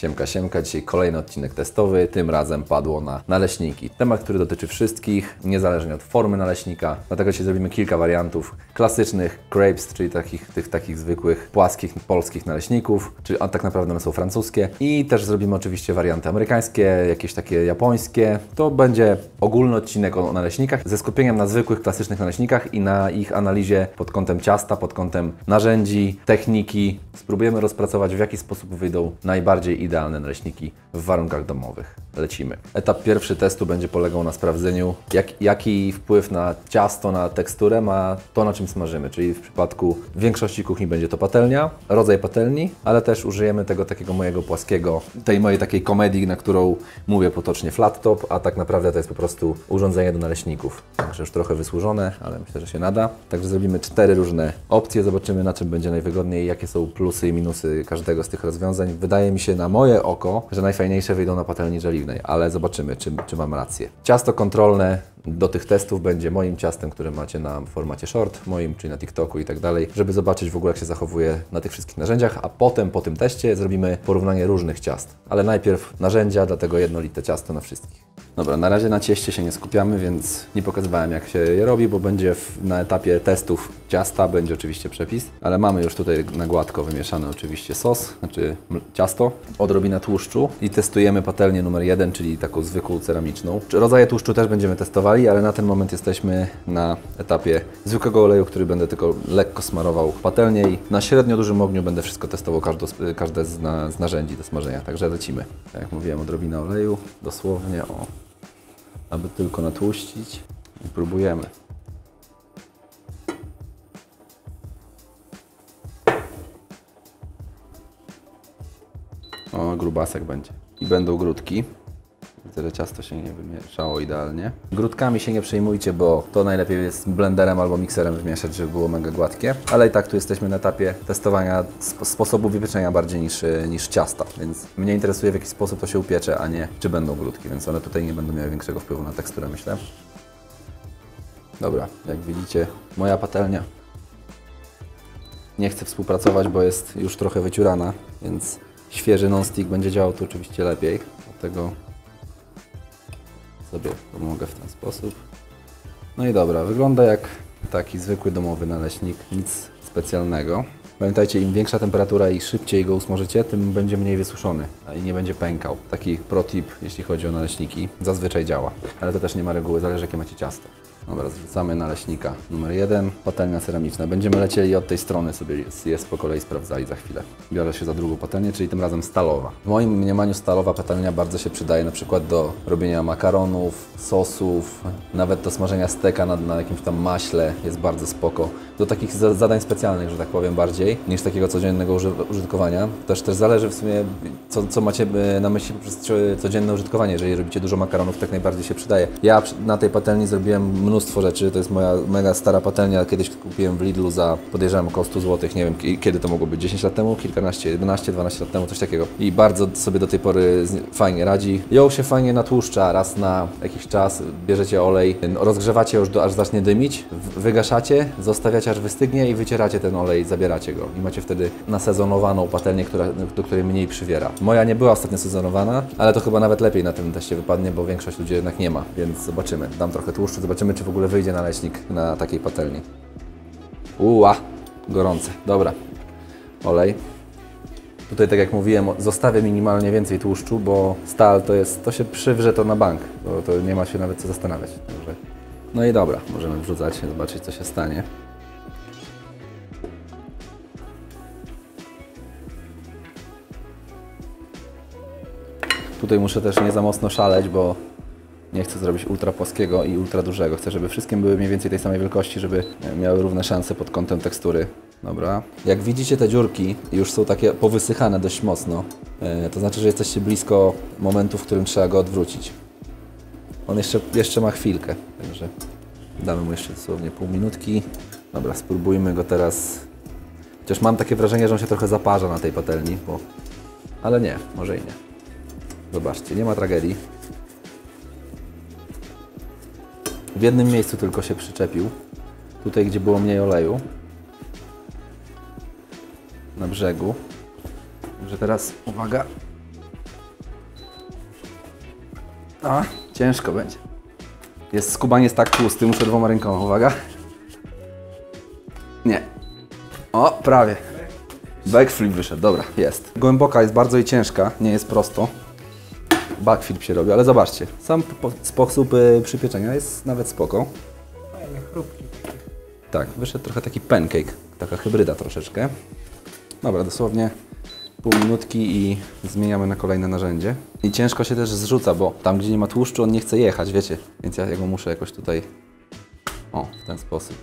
Siemka, siemka. Dzisiaj kolejny odcinek testowy. Tym razem padło na naleśniki. Temat, który dotyczy wszystkich, niezależnie od formy naleśnika. Dlatego dzisiaj zrobimy kilka wariantów klasycznych crepes, czyli takich, tych takich zwykłych, płaskich, polskich naleśników, czyli a tak naprawdę one są francuskie. I też zrobimy oczywiście warianty amerykańskie, jakieś takie japońskie. To będzie ogólny odcinek o naleśnikach ze skupieniem na zwykłych, klasycznych naleśnikach i na ich analizie pod kątem ciasta, pod kątem narzędzi, techniki. Spróbujemy rozpracować, w jaki sposób wyjdą najbardziej idealne naleśniki w warunkach domowych. Lecimy. Etap pierwszy testu będzie polegał na sprawdzeniu, jak, jaki wpływ na ciasto, na teksturę ma to, na czym smażymy. Czyli w przypadku większości kuchni będzie to patelnia, rodzaj patelni, ale też użyjemy tego takiego mojego płaskiego, tej mojej takiej komedii, na którą mówię potocznie flat top, a tak naprawdę to jest po prostu urządzenie do naleśników. Także już trochę wysłużone, ale myślę, że się nada. Także zrobimy cztery różne opcje, zobaczymy na czym będzie najwygodniej, jakie są plusy i minusy każdego z tych rozwiązań. Wydaje mi się na moje oko, że najfajniejsze wyjdą na patelni żeliwnej, ale zobaczymy, czy, czy mam rację. Ciasto kontrolne do tych testów będzie moim ciastem, które macie na formacie short, moim, czyli na TikToku i tak dalej, żeby zobaczyć w ogóle, jak się zachowuje na tych wszystkich narzędziach, a potem po tym teście zrobimy porównanie różnych ciast. Ale najpierw narzędzia, dlatego jednolite ciasto na wszystkich. Dobra, na razie na cieście się nie skupiamy, więc nie pokazywałem jak się je robi, bo będzie w, na etapie testów ciasta, będzie oczywiście przepis, ale mamy już tutaj na gładko wymieszany oczywiście sos, znaczy ciasto, odrobinę tłuszczu i testujemy patelnię numer jeden, czyli taką zwykłą ceramiczną. Rodzaje tłuszczu też będziemy testowali, ale na ten moment jesteśmy na etapie zwykłego oleju, który będę tylko lekko smarował patelnię i na średnio dużym ogniu będę wszystko testował, każde, każde z, na, z narzędzi do smażenia, także lecimy. Tak jak mówiłem, odrobinę oleju, dosłownie o aby tylko natłuścić i próbujemy. O, grubasek będzie. I będą grudki. Że ciasto się nie wymieszało idealnie. Grudkami się nie przejmujcie, bo to najlepiej jest blenderem albo mikserem wymieszać, żeby było mega gładkie. Ale i tak tu jesteśmy na etapie testowania sp sposobu wypieczenia bardziej niż, niż ciasta, więc mnie interesuje w jaki sposób to się upiecze, a nie czy będą grudki, więc one tutaj nie będą miały większego wpływu na teksturę, myślę. Dobra, jak widzicie, moja patelnia nie chce współpracować, bo jest już trochę wyciurana, więc świeży non-stick będzie działał tu oczywiście lepiej. Dlatego sobie pomogę w ten sposób. No i dobra, wygląda jak taki zwykły domowy naleśnik, nic specjalnego. Pamiętajcie, im większa temperatura i szybciej go usmażycie, tym będzie mniej wysuszony i nie będzie pękał. Taki protip, jeśli chodzi o naleśniki, zazwyczaj działa, ale to też nie ma reguły, zależy jakie macie ciasto. Dobra, zrzucamy naleśnika numer jeden, patelnia ceramiczna. Będziemy lecieli od tej strony sobie jest po kolei sprawdzali za chwilę. Biorę się za drugą patelnię, czyli tym razem stalowa. W moim mniemaniu stalowa patelnia bardzo się przydaje na przykład do robienia makaronów, sosów, nawet do smażenia steka na, na jakimś tam maśle jest bardzo spoko. Do takich zadań specjalnych, że tak powiem, bardziej niż takiego codziennego użytkowania. Też też zależy w sumie, co, co macie e, na myśli przez codzienne użytkowanie. Jeżeli robicie dużo makaronów, tak najbardziej się przydaje. Ja na tej patelni zrobiłem mnóstwo mnóstwo rzeczy. To jest moja mega stara patelnia. Kiedyś kupiłem w Lidlu za podejrzewam około 100 zł. Nie wiem kiedy to mogło być. 10 lat temu, kilkanaście, 11, 12 lat temu, coś takiego. I bardzo sobie do tej pory fajnie radzi. Ją się fajnie natłuszcza raz na jakiś czas. Bierzecie olej, rozgrzewacie już do, aż zacznie dymić, wygaszacie, zostawiacie aż wystygnie i wycieracie ten olej, zabieracie go. I macie wtedy nasezonowaną patelnię, która, do której mniej przywiera. Moja nie była ostatnio sezonowana, ale to chyba nawet lepiej na tym teście wypadnie, bo większość ludzi jednak nie ma, więc zobaczymy. Dam trochę tłuszczu, zobaczymy czy w ogóle wyjdzie naleśnik na takiej patelni. Uła, gorące. Dobra, olej. Tutaj, tak jak mówiłem, zostawię minimalnie więcej tłuszczu, bo stal to jest, to się przywrze to na bank, bo to nie ma się nawet co zastanawiać. No i dobra, możemy wrzucać, zobaczyć co się stanie. Tutaj muszę też nie za mocno szaleć, bo nie chcę zrobić ultra płaskiego i ultra dużego. Chcę, żeby wszystkie były mniej więcej tej samej wielkości, żeby miały równe szanse pod kątem tekstury. Dobra. Jak widzicie te dziurki już są takie powysychane dość mocno. E, to znaczy, że jesteście blisko momentu, w którym trzeba go odwrócić. On jeszcze, jeszcze ma chwilkę, także damy mu jeszcze dosłownie pół minutki. Dobra, spróbujmy go teraz. Chociaż mam takie wrażenie, że on się trochę zaparza na tej patelni, bo... ale nie, może i nie. Zobaczcie, nie ma tragedii. W jednym miejscu tylko się przyczepił. Tutaj, gdzie było mniej oleju. Na brzegu. Także teraz, uwaga. A, ciężko będzie. Jest skubaniec tak tłusty, muszę dwoma rękoma, uwaga. Nie. O, prawie. Backflip wyszedł, dobra, jest. Głęboka jest bardzo i ciężka, nie jest prosto. Backflip się robi, ale zobaczcie, sam po- sposób przypieczenia jest nawet spoko. Fajne chrupki. Tak, wyszedł trochę taki pancake, taka hybryda troszeczkę. Dobra, dosłownie pół minutki i zmieniamy na kolejne narzędzie. I ciężko się też zrzuca, bo tam gdzie nie ma tłuszczu on nie chce jechać, wiecie. Więc ja go muszę jakoś tutaj, o, w ten sposób.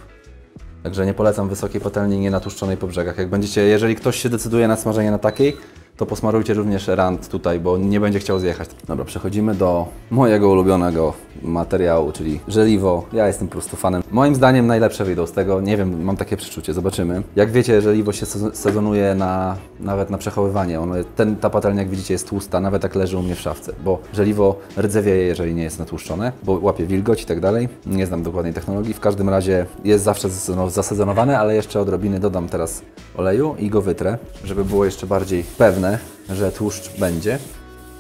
Także nie polecam wysokiej patelni nienatłuszczonej po brzegach. Jak będziecie, jeżeli ktoś się decyduje na smażenie na takiej, to posmarujcie również rand tutaj, bo nie będzie chciał zjechać. Dobra, przechodzimy do mojego ulubionego materiału, czyli żeliwo. Ja jestem po prostu fanem. Moim zdaniem najlepsze wyjdą z tego. Nie wiem, mam takie przeczucie, zobaczymy. Jak wiecie, żeliwo się sezo- sezonuje na, nawet na przechowywanie. Ono, ten, ta patelnia, jak widzicie, jest tłusta, nawet jak leży u mnie w szafce, bo żeliwo rdzewieje, jeżeli nie jest natłuszczone, bo łapie wilgoć i tak dalej. Nie znam dokładnej technologii. W każdym razie jest zawsze zasezono- zasezonowane, ale jeszcze odrobiny dodam teraz oleju i go wytrę, żeby było jeszcze bardziej pewne, że tłuszcz będzie.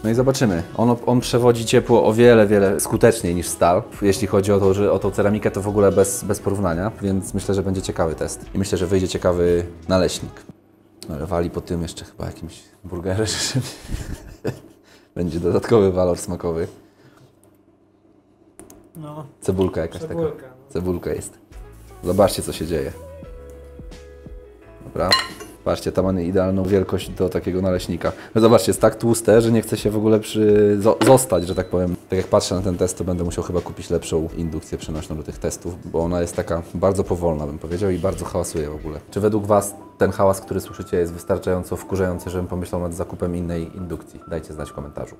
No i zobaczymy. On, on przewodzi ciepło o wiele, wiele skuteczniej niż stal. Jeśli chodzi o, to, że, o tą ceramikę, to w ogóle bez, bez porównania, więc myślę, że będzie ciekawy test. I myślę, że wyjdzie ciekawy naleśnik. Ale wali po tym jeszcze chyba jakimś czymś. Będzie dodatkowy walor smakowy. No, Cebulka jakaś taka. cebulka. No. Cebulka jest. Zobaczcie, co się dzieje. Dobra. Patrzcie, tam mamy idealną wielkość do takiego naleśnika. No zobaczcie, jest tak tłuste, że nie chce się w ogóle przy... zo- zostać, że tak powiem. Tak jak patrzę na ten test, to będę musiał chyba kupić lepszą indukcję przenośną do tych testów, bo ona jest taka bardzo powolna, bym powiedział, i bardzo hałasuje w ogóle. Czy według Was ten hałas, który słyszycie, jest wystarczająco wkurzający, żebym pomyślał nad zakupem innej indukcji? Dajcie znać w komentarzu.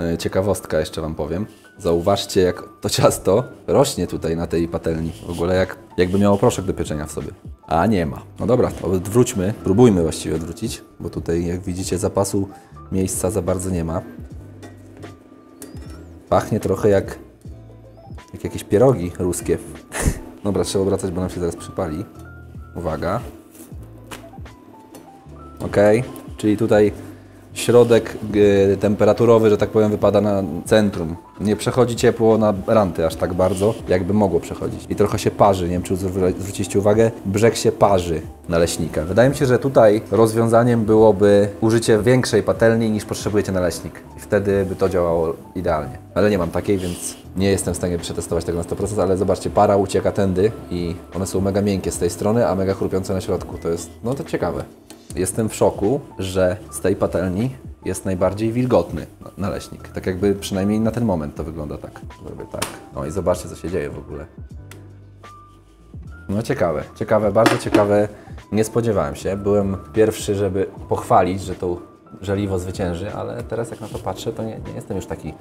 E, Ciekawostka jeszcze Wam powiem. Zauważcie, jak to ciasto rośnie tutaj na tej patelni. W ogóle jak, jakby miało proszek do pieczenia w sobie. A nie ma. No dobra, odwróćmy. Próbujmy właściwie odwrócić, bo tutaj, jak widzicie, zapasu miejsca za bardzo nie ma. Pachnie trochę jak, jak jakieś pierogi ruskie. Dobra, trzeba obracać, bo nam się zaraz przypali. Uwaga. Ok, czyli tutaj środek e, temperaturowy, że tak powiem, wypada na centrum. Nie przechodzi ciepło na ranty aż tak bardzo, jakby mogło przechodzić. I trochę się parzy, nie wiem czy zwró- zwróciliście uwagę, brzeg się parzy naleśnika. Wydaje mi się, że tutaj rozwiązaniem byłoby użycie większej patelni niż potrzebujecie naleśnik. I wtedy by to działało idealnie. Ale nie mam takiej, więc nie jestem w stanie przetestować tego na 100%, ale zobaczcie, para ucieka tędy i one są mega miękkie z tej strony, a mega chrupiące na środku. To jest, no to ciekawe. Jestem w szoku, że z tej patelni jest najbardziej wilgotny na- naleśnik. Tak jakby przynajmniej na ten moment to wygląda tak. Tak. No i zobaczcie, co się dzieje w ogóle. No ciekawe, ciekawe, bardzo ciekawe. Nie spodziewałem się. Byłem pierwszy, żeby pochwalić, że to żeliwo zwycięży, ale teraz jak na to patrzę, to nie, nie jestem już taki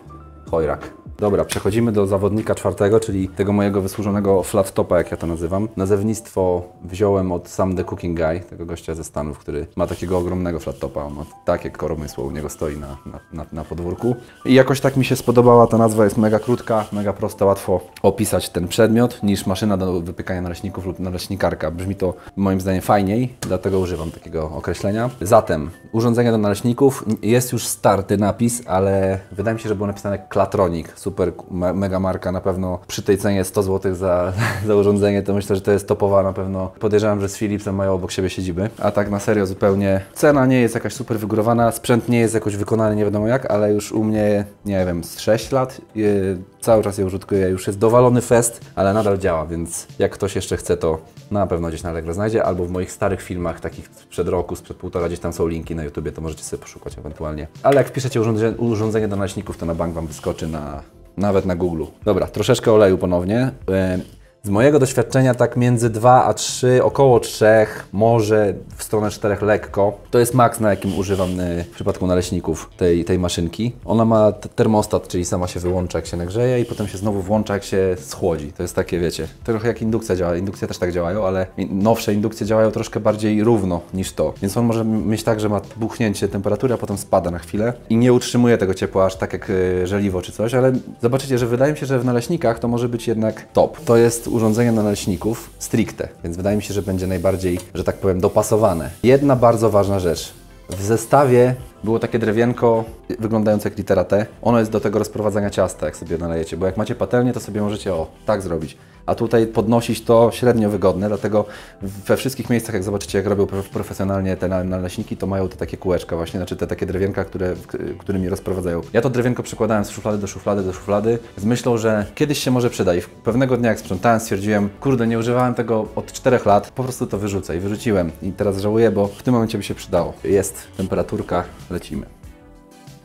chojrak. Dobra, przechodzimy do zawodnika czwartego, czyli tego mojego wysłużonego flat topa, jak ja to nazywam. Nazewnictwo wziąłem od Sam the Cooking Guy, tego gościa ze Stanów, który ma takiego ogromnego flat topa. On ma takie koromysło u niego stoi na, na, na, podwórku. I jakoś tak mi się spodobała, ta nazwa jest mega krótka, mega prosta, łatwo opisać ten przedmiot niż maszyna do wypykania naleśników lub naleśnikarka. Brzmi to moim zdaniem fajniej, dlatego używam takiego określenia. Zatem urządzenie do naleśników, jest już starty napis, ale wydaje mi się, że było napisane Klatronik, super me- mega marka, na pewno przy tej cenie 100 zł za, za urządzenie, to myślę, że to jest topowa na pewno. Podejrzewam, że z Philipsem mają obok siebie siedziby, a tak na serio zupełnie. Cena nie jest jakaś super wygórowana, sprzęt nie jest jakoś wykonany nie wiadomo jak, ale już u mnie, nie wiem, z 6 lat yy, cały czas je użytkuję, już jest dowalony fest, ale nadal działa, więc jak ktoś jeszcze chce, to na pewno gdzieś na Allegro znajdzie, albo w moich starych filmach, takich sprzed roku, sprzed półtora, gdzieś tam są linki na YouTubie, to możecie sobie poszukać ewentualnie. Ale jak wpiszecie urządzenie, do naleśników, to na bank Wam wyskoczy na, nawet na Google. Dobra, troszeczkę oleju ponownie. Yy, Z mojego doświadczenia tak między 2 a 3, około 3, może w stronę 4 lekko. To jest maks, na jakim używam y, w przypadku naleśników tej, tej maszynki. Ona ma termostat, czyli sama się wyłącza jak się nagrzeje i potem się znowu włącza jak się schłodzi. To jest takie, wiecie, trochę jak indukcja działa. Indukcje też tak działają, ale nowsze indukcje działają troszkę bardziej równo niż to. Więc on może mieć tak, że ma buchnięcie temperatury, a potem spada na chwilę i nie utrzymuje tego ciepła aż tak jak y, żeliwo czy coś, ale zobaczycie, że wydaje mi się, że w naleśnikach to może być jednak top. To jest urządzenie na naleśników stricte, więc wydaje mi się, że będzie najbardziej, że tak powiem, dopasowane. Jedna bardzo ważna rzecz. W zestawie było takie drewienko wyglądające jak litera T. Ono jest do tego rozprowadzania ciasta, jak sobie nalejecie, bo jak macie patelnię, to sobie możecie o, tak zrobić. A tutaj podnosić to średnio wygodne, dlatego we wszystkich miejscach, jak zobaczycie, jak robią prof- profesjonalnie te na- naleśniki, to mają te takie kółeczka właśnie, znaczy te takie drewienka, które, którymi rozprowadzają. Ja to drewienko przekładałem z szuflady do szuflady do szuflady z myślą, że kiedyś się może przyda i pewnego dnia jak sprzątałem stwierdziłem, kurde, nie używałem tego od 4 lat, po prostu to wyrzucę i wyrzuciłem i teraz żałuję, bo w tym momencie by się przydało. Jest temperaturka, lecimy.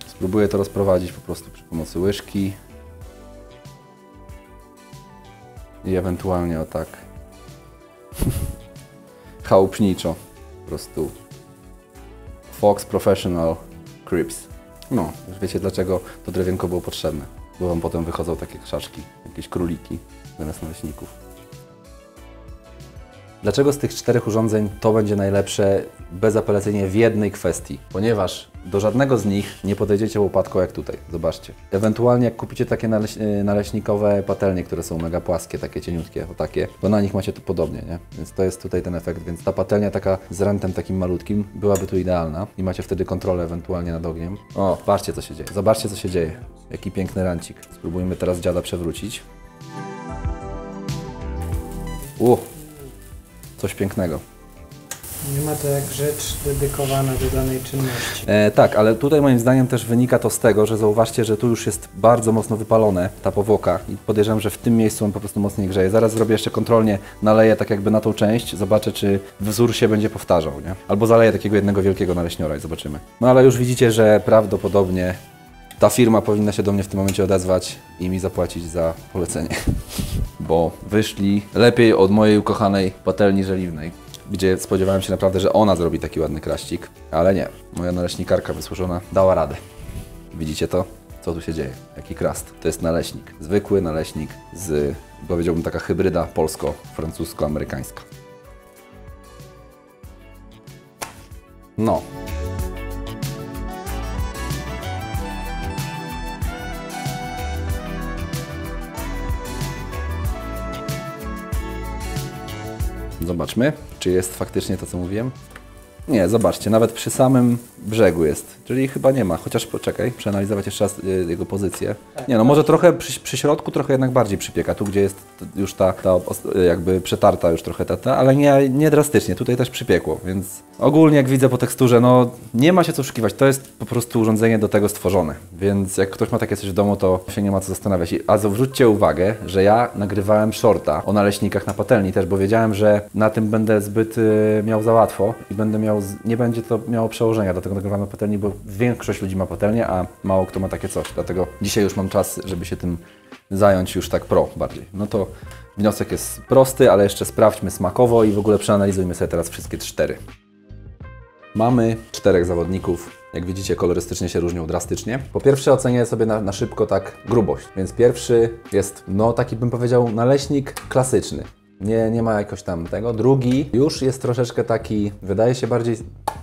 Spróbuję to rozprowadzić po prostu przy pomocy łyżki. I ewentualnie o tak. Chałupniczo. Po prostu. Fox Professional Crips. No, już wiecie dlaczego to drewienko było potrzebne. Bo wam potem wychodzą takie krzaczki, jakieś króliki zamiast naleśników. Dlaczego z tych czterech urządzeń to będzie najlepsze bezapelacyjnie w jednej kwestii? Ponieważ do żadnego z nich nie podejdziecie łopatką jak tutaj. Zobaczcie. Ewentualnie jak kupicie takie naleś y, naleśnikowe patelnie, które są mega płaskie, takie cieniutkie, o takie, to na nich macie to podobnie, nie? Więc to jest tutaj ten efekt. Więc ta patelnia taka z rętem takim malutkim byłaby tu idealna i macie wtedy kontrolę ewentualnie nad ogniem. O, patrzcie co się dzieje. Zobaczcie co się dzieje. Jaki piękny rancik. Spróbujmy teraz dziada przewrócić. U, coś pięknego. Nie ma to jak rzecz dedykowana do danej czynności. E, tak, ale tutaj moim zdaniem też wynika to z tego, że zauważcie, że tu już jest bardzo mocno wypalone ta powłoka i podejrzewam, że w tym miejscu on po prostu mocniej grzeje. Zaraz zrobię jeszcze kontrolnie, naleję tak jakby na tą część, zobaczę czy wzór się będzie powtarzał, nie? Albo zaleję takiego jednego wielkiego naleśniora i zobaczymy. No ale już widzicie, że prawdopodobnie ta firma powinna się do mnie w tym momencie odezwać i mi zapłacić za polecenie. Bo wyszli lepiej od mojej ukochanej patelni żeliwnej gdzie spodziewałem się naprawdę, że ona zrobi taki ładny kraścik, ale nie. Moja naleśnikarka wysłużona dała radę. Widzicie to? Co tu się dzieje? Jaki krast? To jest naleśnik. Zwykły naleśnik z, powiedziałbym, taka hybryda polsko-francusko-amerykańska. No. Zobaczmy, czy jest faktycznie to, co mówiłem. Nie, zobaczcie, nawet przy samym brzegu jest, czyli chyba nie ma, chociaż poczekaj, przeanalizować jeszcze raz y, jego pozycję. Nie no, może trochę przy, przy środku trochę jednak bardziej przypieka, tu gdzie jest już ta, ta y, jakby przetarta już trochę ta, ta ale nie, nie drastycznie, tutaj też przypiekło, więc ogólnie jak widzę po teksturze, no nie ma się co oszukiwać, to jest po prostu urządzenie do tego stworzone, więc jak ktoś ma takie coś w domu, to się nie ma co zastanawiać. A zwróćcie uwagę, że ja nagrywałem shorta o naleśnikach na patelni też, bo wiedziałem, że na tym będę zbyt y, miał za łatwo i będę miał, nie będzie to miało przełożenia, dlatego nagrywam na patelni, bo większość ludzi ma patelnię, a mało kto ma takie coś, dlatego dzisiaj już mam czas, żeby się tym zająć już tak pro bardziej. No to wniosek jest prosty, ale jeszcze sprawdźmy smakowo i w ogóle przeanalizujmy sobie teraz wszystkie cztery. Mamy czterech zawodników. Jak widzicie, kolorystycznie się różnią drastycznie. Po pierwsze ocenię sobie na, na szybko tak grubość, więc pierwszy jest, no taki bym powiedział, naleśnik klasyczny. Nie, nie ma jakoś tam tego. Drugi już jest troszeczkę taki, wydaje się bardziej,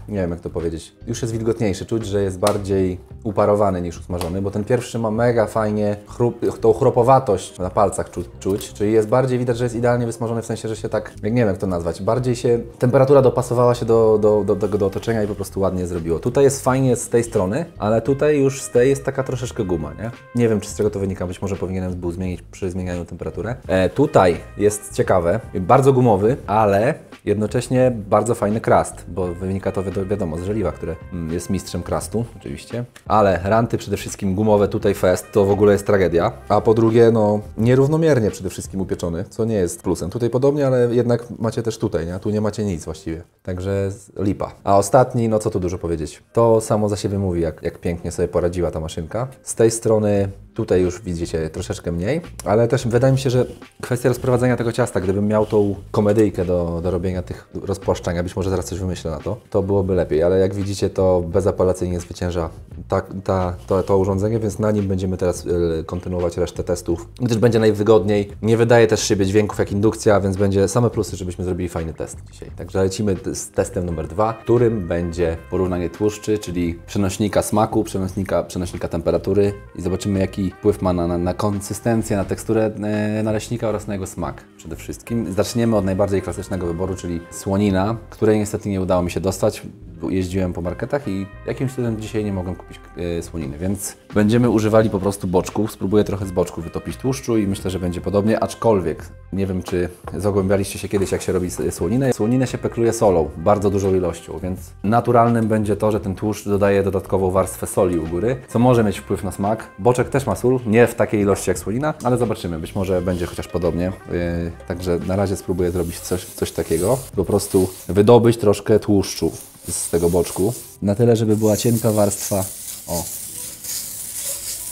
nie wiem jak to powiedzieć, już jest wilgotniejszy. Czuć, że jest bardziej uparowany niż usmażony, bo ten pierwszy ma mega fajnie chrup, tą chropowatość na palcach czuć, czuć, czyli jest bardziej widać, że jest idealnie wysmażony w sensie, że się tak, jak nie wiem jak to nazwać, bardziej się, temperatura dopasowała się do, do, do, do, do otoczenia i po prostu ładnie zrobiło. Tutaj jest fajnie z tej strony, ale tutaj już z tej jest taka troszeczkę guma, nie? Nie wiem, czy z czego to wynika, być może powinienem był zmienić przy zmienianiu temperatury. E, tutaj jest ciekawe, bardzo gumowy, ale jednocześnie bardzo fajny krast, bo wynika to wiado- wiadomo z żeliwa, które mm, jest mistrzem krastu, oczywiście. Ale ranty przede wszystkim gumowe tutaj fest, to w ogóle jest tragedia. A po drugie, no nierównomiernie przede wszystkim upieczony, co nie jest plusem. Tutaj podobnie, ale jednak macie też tutaj, nie? Tu nie macie nic właściwie. Także lipa. A ostatni, no co tu dużo powiedzieć. To samo za siebie mówi, jak, jak pięknie sobie poradziła ta maszynka. Z tej strony Tutaj już widzicie troszeczkę mniej, ale też wydaje mi się, że kwestia rozprowadzenia tego ciasta, gdybym miał tą komedyjkę do, do robienia tych rozpłaszczania, być może zaraz coś wymyślę na to, to byłoby lepiej, ale jak widzicie to bezapelacyjnie zwycięża ta, ta, to, to urządzenie, więc na nim będziemy teraz y, kontynuować resztę testów, gdyż będzie najwygodniej. Nie wydaje też siebie dźwięków jak indukcja, więc będzie same plusy, żebyśmy zrobili fajny test dzisiaj. Także lecimy z testem numer dwa, którym będzie porównanie tłuszczy, czyli przenośnika smaku, przenośnika, przenośnika temperatury i zobaczymy jaki jaki wpływ ma na, na, na konsystencję, na teksturę e, naleśnika oraz na jego smak przede wszystkim. Zaczniemy od najbardziej klasycznego wyboru, czyli słonina, której niestety nie udało mi się dostać. Jeździłem po marketach i jakimś cudem dzisiaj nie mogłem kupić e, słoniny, więc będziemy używali po prostu boczków. Spróbuję trochę z boczku wytopić tłuszczu i myślę, że będzie podobnie, aczkolwiek nie wiem, czy zagłębialiście się kiedyś, jak się robi słoninę. Słoninę się pekluje solą, bardzo dużą ilością, więc naturalnym będzie to, że ten tłuszcz dodaje dodatkową warstwę soli u góry, co może mieć wpływ na smak. Boczek też ma sól, nie w takiej ilości jak słonina, ale zobaczymy, być może będzie chociaż podobnie. Yy, także na razie spróbuję zrobić coś, coś takiego, po prostu wydobyć troszkę tłuszczu z tego boczku, na tyle, żeby była cienka warstwa, o,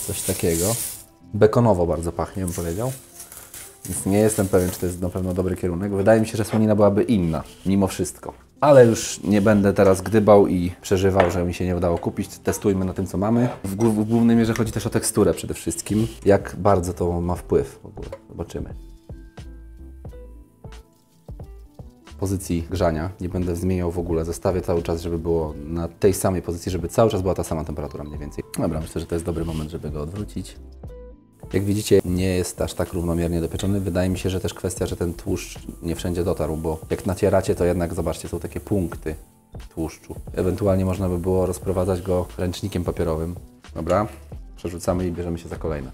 coś takiego. Bekonowo bardzo pachnie, bym powiedział. Więc nie jestem pewien, czy to jest na pewno dobry kierunek. Wydaje mi się, że słonina byłaby inna, mimo wszystko. Ale już nie będę teraz gdybał i przeżywał, że mi się nie udało kupić. Testujmy na tym, co mamy. W, w głównej mierze chodzi też o teksturę przede wszystkim. Jak bardzo to ma wpływ w ogóle. Zobaczymy. pozycji grzania. Nie będę zmieniał w ogóle. Zostawię cały czas, żeby było na tej samej pozycji, żeby cały czas była ta sama temperatura mniej więcej. Dobra, myślę, że to jest dobry moment, żeby go odwrócić. Jak widzicie, nie jest aż tak równomiernie dopieczony. Wydaje mi się, że też kwestia, że ten tłuszcz nie wszędzie dotarł, bo jak nacieracie, to jednak zobaczcie, są takie punkty tłuszczu. Ewentualnie można by było rozprowadzać go ręcznikiem papierowym. Dobra, przerzucamy i bierzemy się za kolejne.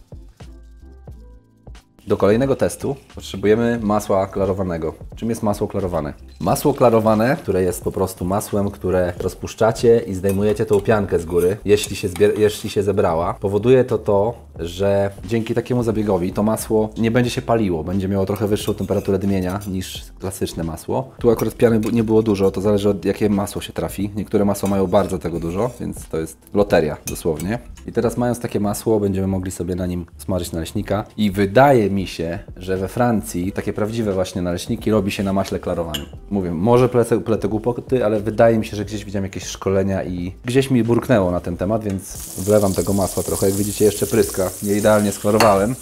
Do kolejnego testu potrzebujemy masła klarowanego. Czym jest masło klarowane? Masło klarowane, które jest po prostu masłem, które rozpuszczacie i zdejmujecie tą piankę z góry, jeśli się, jeśli się zebrała, powoduje to to, że dzięki takiemu zabiegowi to masło nie będzie się paliło, będzie miało trochę wyższą temperaturę dymienia niż klasyczne masło. Tu akurat piany nie było dużo, to zależy od jakie masło się trafi. Niektóre masła mają bardzo tego dużo, więc to jest loteria dosłownie. I teraz mając takie masło, będziemy mogli sobie na nim smażyć naleśnika i wydaje mi się, że we Francji takie prawdziwe właśnie naleśniki robi się na maśle klarowanym. Mówię, może plecę, pletę głupoty, ale wydaje mi się, że gdzieś widziałem jakieś szkolenia i gdzieś mi burknęło na ten temat, więc wlewam tego masła trochę. Jak widzicie, jeszcze pryska. Nie idealnie sklarowałem,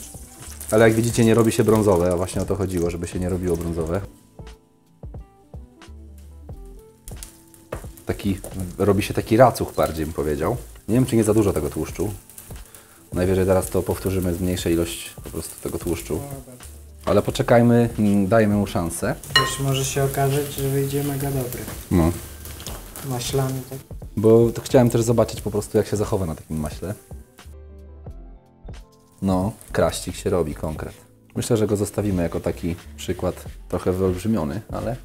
ale jak widzicie, nie robi się brązowe, a właśnie o to chodziło, żeby się nie robiło brązowe. Taki, robi się taki racuch bardziej, bym powiedział. Nie wiem, czy nie za dużo tego tłuszczu. Najwyżej teraz to powtórzymy z mniejszej ilość po prostu tego tłuszczu. Ale poczekajmy, mm, dajmy mu szansę. Też może się okazać, że wyjdzie mega dobry. No. Maślany tak. Bo to chciałem też zobaczyć po prostu, jak się zachowa na takim maśle. No, kraścik się robi konkret. Myślę, że go zostawimy jako taki przykład trochę wyolbrzymiony, ale...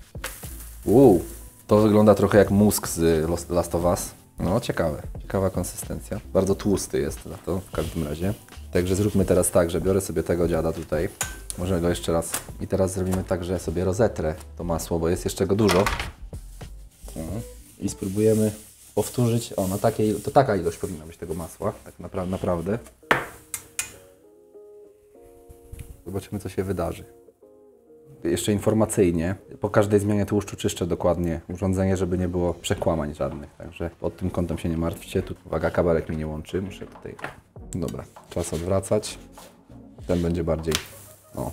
Uuu, to wygląda trochę jak mózg z Last of Us. No, ciekawe. Ciekawa konsystencja. Bardzo tłusty jest za to w każdym razie. Także zróbmy teraz tak, że biorę sobie tego dziada tutaj. Może go jeszcze raz. I teraz zrobimy tak, że sobie rozetrę to masło, bo jest jeszcze go dużo. I spróbujemy powtórzyć. O, na takiej, to taka ilość powinna być tego masła, tak napra naprawdę. Zobaczymy, co się wydarzy. Jeszcze informacyjnie, po każdej zmianie tłuszczu czyszczę dokładnie urządzenie, żeby nie było przekłamań żadnych. Także pod tym kątem się nie martwcie. Tu, uwaga, kabelek mi nie łączy. Muszę tutaj. Dobra, czas odwracać. Ten będzie bardziej, o,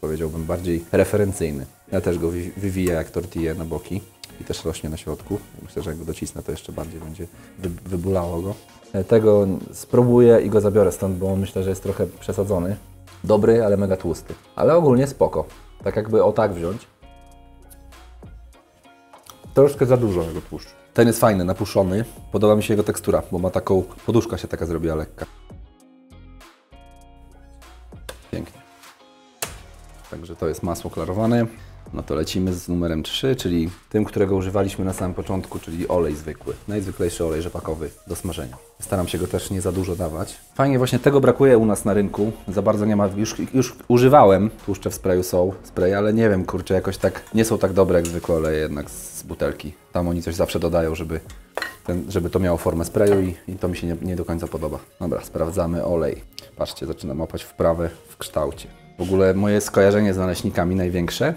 powiedziałbym, bardziej referencyjny. Ja też go wy- wywiję jak tortillę na boki i też rośnie na środku. Myślę, że jak go docisnę, to jeszcze bardziej będzie wy, wybulało go. E, Tego spróbuję i go zabiorę stąd, bo myślę, że jest trochę przesadzony. Dobry, ale mega tłusty. Ale ogólnie spoko. Tak jakby o tak wziąć. Troszkę za dużo tego tłuszczu. Ten jest fajny, napuszony. Podoba mi się jego tekstura, bo ma taką, poduszka się taka zrobiła lekka. Pięknie. Także to jest masło klarowane. No to lecimy z numerem 3, czyli tym, którego używaliśmy na samym początku, czyli olej zwykły. Najzwyklejszy olej rzepakowy do smażenia. Staram się go też nie za dużo dawać. Fajnie, właśnie tego brakuje u nas na rynku. Za bardzo nie ma, już, już używałem, tłuszcze w sprayu są, spray, ale nie wiem, kurczę, jakoś tak, nie są tak dobre jak zwykłe oleje jednak z butelki. Tam oni coś zawsze dodają, żeby, ten, żeby to miało formę sprayu i, i to mi się nie, nie do końca podoba. Dobra, sprawdzamy olej. Patrzcie, zaczynam łapać wprawę w kształcie. W ogóle moje skojarzenie z naleśnikami największe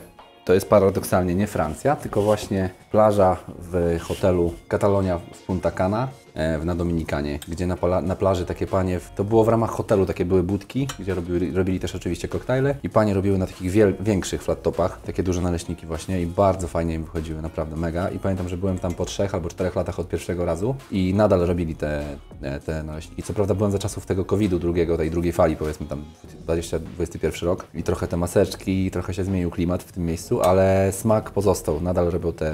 to jest paradoksalnie nie Francja, tylko właśnie plaża w hotelu Catalonia w Punta Cana. E, w- na Dominikanie, gdzie na, pola, na plaży takie panie, to było w ramach hotelu, takie były budki, gdzie robili, robili też oczywiście koktajle i panie robiły na takich wiel, większych flat topach, takie duże naleśniki właśnie i bardzo fajnie im wychodziły, naprawdę mega. I pamiętam, że byłem tam po trzech albo czterech latach od pierwszego razu i nadal robili te, e, te naleśniki. Co prawda byłem za czasów tego COVID-u drugiego, tej drugiej fali, powiedzmy tam 20-21 rok i trochę te maseczki, trochę się zmienił klimat w tym miejscu, ale smak pozostał, nadal robią te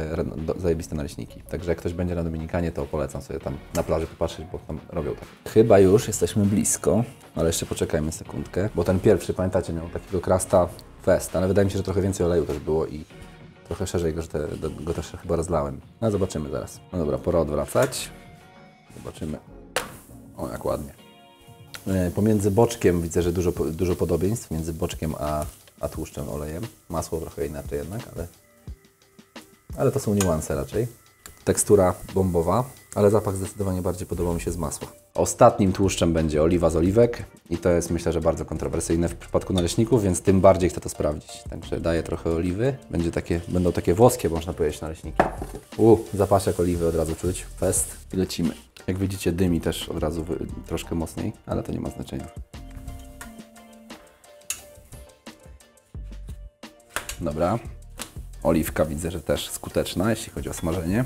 zajebiste naleśniki. Także jak ktoś będzie na Dominikanie, to polecam sobie tam na plaży popatrzeć, bo tam robią tak. Chyba już jesteśmy blisko, ale jeszcze poczekajmy sekundkę, bo ten pierwszy, pamiętacie, miał takiego krasta fest, ale wydaje mi się, że trochę więcej oleju też było i trochę szerzej go, że te, go też chyba rozlałem. No zobaczymy zaraz. No dobra, pora odwracać. Zobaczymy. O, jak ładnie. E, Pomiędzy boczkiem widzę, że dużo, dużo podobieństw między boczkiem a, a tłuszczem, olejem. Masło trochę inaczej jednak, ale, ale to są niuanse raczej. Tekstura bombowa, ale zapach zdecydowanie bardziej podoba mi się z masła. Ostatnim tłuszczem będzie oliwa z oliwek i to jest myślę, że bardzo kontrowersyjne w przypadku naleśników, więc tym bardziej chcę to sprawdzić. Także daję trochę oliwy. Będzie takie, będą takie włoskie, można powiedzieć, naleśniki. U, zapaszek oliwy od razu czuć. Fest i lecimy. Jak widzicie, dymi też od razu troszkę mocniej, ale to nie ma znaczenia. Dobra. Oliwka widzę, że też skuteczna, jeśli chodzi o smażenie.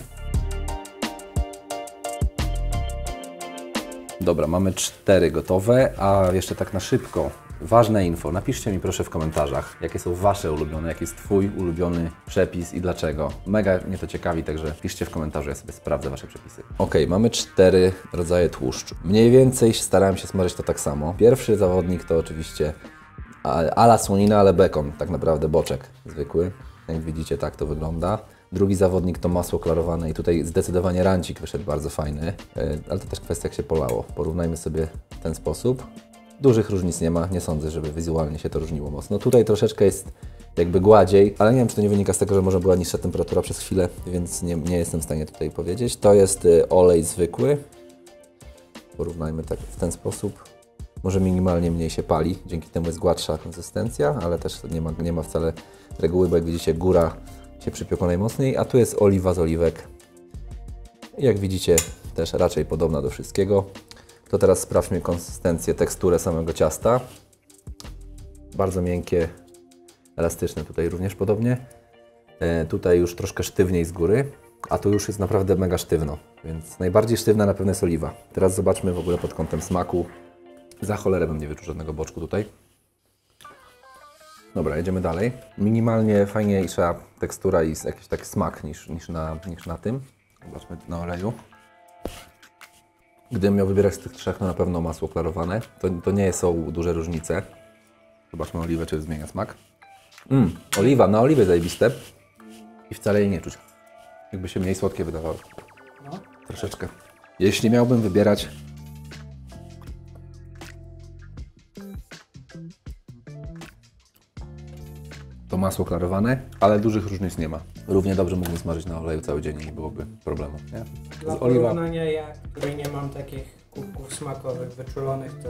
Dobra, mamy cztery gotowe, a jeszcze tak na szybko. Ważne info, napiszcie mi proszę w komentarzach, jakie są Wasze ulubione, jaki jest Twój ulubiony przepis i dlaczego. Mega mnie to ciekawi, także piszcie w komentarzu, ja sobie sprawdzę Wasze przepisy. Ok, mamy cztery rodzaje tłuszczu. Mniej więcej starałem się smażyć to tak samo. Pierwszy zawodnik to oczywiście ala słonina, ale bekon, tak naprawdę boczek zwykły. Jak widzicie, tak to wygląda. Drugi zawodnik to masło klarowane i tutaj zdecydowanie rancik wyszedł bardzo fajny, e, ale to też kwestia jak się polało. Porównajmy sobie w ten sposób. Dużych różnic nie ma, nie sądzę, żeby wizualnie się to różniło mocno. Tutaj troszeczkę jest jakby gładziej, ale nie wiem, czy to nie wynika z tego, że może była niższa temperatura przez chwilę, więc nie, nie jestem w stanie tutaj powiedzieć. To jest e, olej zwykły. Porównajmy tak w ten sposób. Może minimalnie mniej się pali, dzięki temu jest gładsza konsystencja, ale też nie ma, nie ma wcale reguły, bo jak widzicie góra się przypiekła najmocniej, a tu jest oliwa z oliwek. Jak widzicie też raczej podobna do wszystkiego. To teraz sprawdźmy konsystencję, teksturę samego ciasta. Bardzo miękkie, elastyczne tutaj również podobnie. E, tutaj już troszkę sztywniej z góry, a tu już jest naprawdę mega sztywno, więc najbardziej sztywna na pewno jest oliwa. Teraz zobaczmy w ogóle pod kątem smaku. Za cholerę bym nie wyczuł żadnego boczku tutaj. Dobra, jedziemy dalej. Minimalnie fajniejsza tekstura i jakiś taki smak niż, niż, na, niż na tym. Zobaczmy na oleju. Gdybym miał wybierać z tych trzech, no na pewno masło klarowane. To, to nie są duże różnice. Zobaczmy oliwę, czy zmienia smak. Mm, oliwa, na oliwie zajebiste. I wcale jej nie czuć. Jakby się mniej słodkie wydawało. No. Troszeczkę. Jeśli miałbym wybierać to masło klarowane, ale dużych różnic nie ma. Równie dobrze mógłbym smażyć na oleju cały dzień i nie byłoby problemu. Nie? Dla Z oliwa. porównania ja, który nie mam takich kubków smakowych wyczulonych, to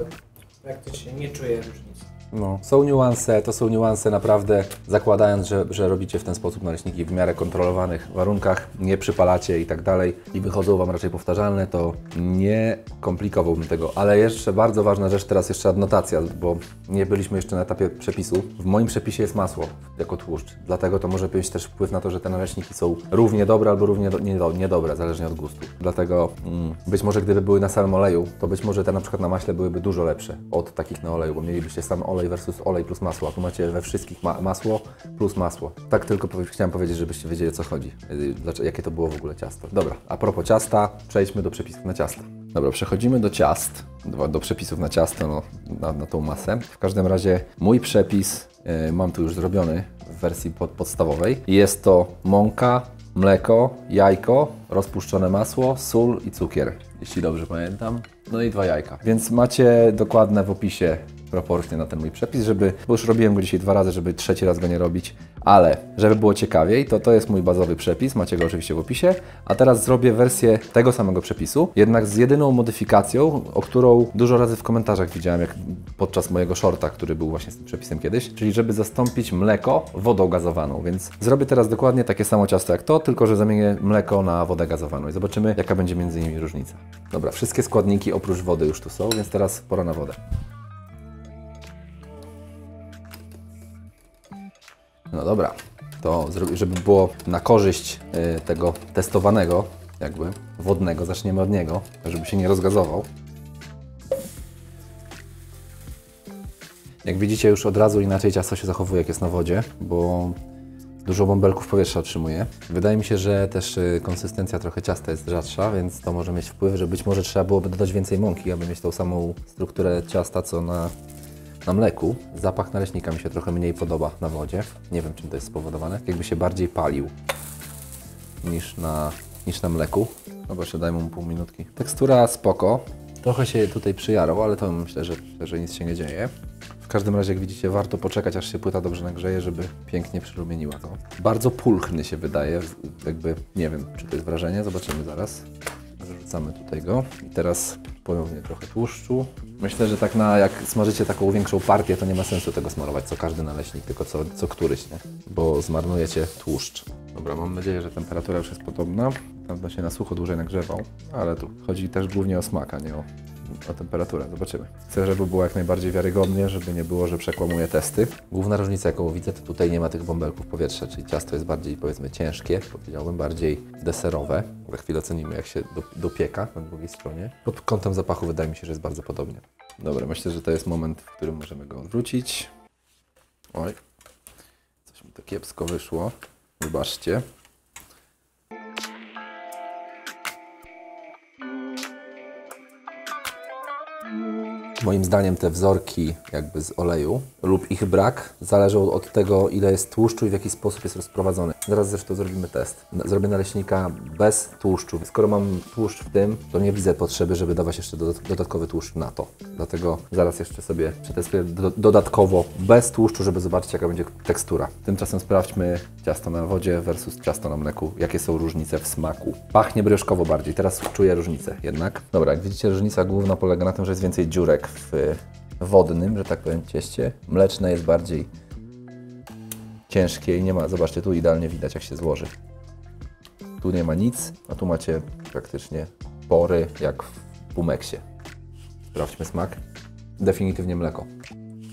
praktycznie nie czuję różnicy. No. Są niuanse, to są niuanse naprawdę, zakładając, że, że robicie w ten sposób naleśniki w miarę kontrolowanych warunkach, nie przypalacie i tak dalej i wychodzą Wam raczej powtarzalne, to nie komplikowałbym tego. Ale jeszcze bardzo ważna rzecz, teraz jeszcze adnotacja, bo nie byliśmy jeszcze na etapie przepisu. W moim przepisie jest masło jako tłuszcz, dlatego to może mieć też wpływ na to, że te naleśniki są równie dobre albo równie do, niedo, niedobre, zależnie od gustu. Dlatego mm, być może gdyby były na samym oleju, to być może te na przykład na maśle byłyby dużo lepsze od takich na oleju, bo mielibyście sam olej versus olej plus masło, a tu macie we wszystkich ma masło plus masło. Tak tylko powie- chciałem powiedzieć, żebyście wiedzieli o co chodzi, yy, dlaczego, jakie to było w ogóle ciasto. Dobra, a propos ciasta, przejdźmy do przepisów na ciasto. Dobra, przechodzimy do ciast, do, do przepisów na ciasto, no, na, na tą masę. W każdym razie mój przepis yy, mam tu już zrobiony w wersji pod, podstawowej. Jest to mąka, mleko, jajko, rozpuszczone masło, sól i cukier, jeśli dobrze pamiętam. No i dwa jajka. Więc macie dokładne w opisie proporcje na ten mój przepis, żeby, bo już robiłem go dzisiaj dwa razy, żeby trzeci raz go nie robić, ale żeby było ciekawiej, to to jest mój bazowy przepis, macie go oczywiście w opisie, a teraz zrobię wersję tego samego przepisu, jednak z jedyną modyfikacją, o którą dużo razy w komentarzach widziałem, jak podczas mojego shorta, który był właśnie z tym przepisem kiedyś, czyli żeby zastąpić mleko wodą gazowaną, więc zrobię teraz dokładnie takie samo ciasto jak to, tylko że zamienię mleko na wodę gazowaną i zobaczymy, jaka będzie między nimi różnica. Dobra, wszystkie składniki oprócz wody już tu są, więc teraz pora na wodę. No dobra, to żeby było na korzyść y, tego testowanego, jakby wodnego, zaczniemy od niego, żeby się nie rozgazował. Jak widzicie, już od razu inaczej ciasto się zachowuje, jak jest na wodzie, bo dużo bąbelków powietrza otrzymuje. Wydaje mi się, że też y, konsystencja trochę ciasta jest rzadsza, więc to może mieć wpływ, że być może trzeba byłoby dodać więcej mąki, aby mieć tą samą strukturę ciasta, co na, na mleku. Zapach naleśnika mi się trochę mniej podoba na wodzie. Nie wiem, czym to jest spowodowane. Jakby się bardziej palił niż na, niż na mleku. Zobaczcie, dajmy mu pół minutki. Tekstura spoko. Trochę się tutaj przyjarał, ale to myślę, że, że nic się nie dzieje. W każdym razie, jak widzicie, warto poczekać, aż się płyta dobrze nagrzeje, żeby pięknie przyrumieniła to. Bardzo pulchny się wydaje, jakby, nie wiem, czy to jest wrażenie, zobaczymy zaraz. Wrzucamy tutaj go i teraz ponownie trochę tłuszczu. Myślę, że tak na, jak smażycie taką większą partię, to nie ma sensu tego smarować co każdy naleśnik, tylko co, co któryś, nie? Bo zmarnujecie tłuszcz. Dobra, mam nadzieję, że temperatura już jest podobna. Tam się na sucho dłużej nagrzewał, ale tu chodzi też głównie o smak, a nie o, o temperaturę. Zobaczymy. Chcę, żeby było jak najbardziej wiarygodnie, żeby nie było, że przekłamuję testy. Główna różnica, jaką widzę, to tutaj nie ma tych bąbelków powietrza, czyli ciasto jest bardziej, powiedzmy, ciężkie, powiedziałbym, bardziej deserowe. Za chwilę ocenimy, jak się do, dopieka na drugiej stronie. Pod kątem zapachu wydaje mi się, że jest bardzo podobnie. Dobra, myślę, że to jest moment, w którym możemy go odwrócić. Oj, coś mi to kiepsko wyszło. Wybaczcie. Moim zdaniem te wzorki jakby z oleju lub ich brak zależą od tego, ile jest tłuszczu i w jaki sposób jest rozprowadzony. Zaraz zresztą zrobimy test. Zrobię naleśnika bez tłuszczu. Skoro mam tłuszcz w tym, to nie widzę potrzeby, żeby dawać jeszcze dodat- dodatkowy tłuszcz na to. Dlatego zaraz jeszcze sobie przetestuję do, dodatkowo bez tłuszczu, żeby zobaczyć jaka będzie tekstura. Tymczasem sprawdźmy ciasto na wodzie versus ciasto na mleku. Jakie są różnice w smaku. Pachnie brioszkowo bardziej. Teraz czuję różnicę jednak. Dobra, jak widzicie różnica główna polega na tym, że jest więcej dziurek w wodnym, że tak powiem, cieście. Mleczne jest bardziej ciężkie i nie ma, zobaczcie, tu idealnie widać jak się złoży. Tu nie ma nic, a tu macie praktycznie pory jak w pumeksie. Sprawdźmy smak. Definitywnie mleko.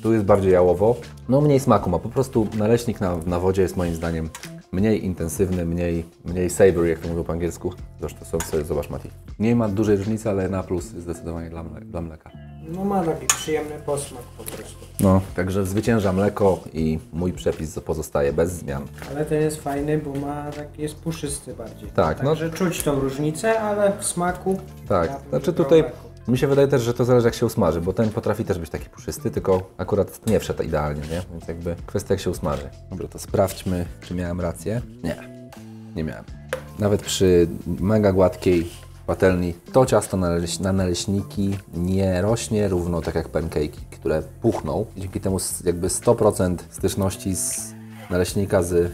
Tu jest bardziej jałowo, no mniej smaku ma. Po prostu naleśnik na, na wodzie jest moim zdaniem mniej intensywny, mniej, mniej savory, jak to mówią po angielsku. Zresztą są sobie, zobacz Mati. Nie ma dużej różnicy, ale na plus zdecydowanie dla, mle, dla mleka. No ma taki przyjemny posmak po prostu. No, także zwycięża mleko i mój przepis pozostaje bez zmian. Ale ten jest fajny, bo ma taki jest puszysty bardziej. Tak, no. Także czuć tą różnicę, ale w smaku. Tak, znaczy tutaj mleko. Mi się wydaje też, że to zależy jak się usmaży, bo ten potrafi też być taki puszysty, tylko akurat nie wszedł idealnie, nie? Więc jakby kwestia jak się usmaży. Dobra, to sprawdźmy, czy miałem rację. Nie, nie miałem. Nawet przy mega gładkiej patelni to ciasto na, naleś na naleśniki nie rośnie równo tak jak pancake'i, które puchną. Dzięki temu jakby 100% styczności z naleśnika z...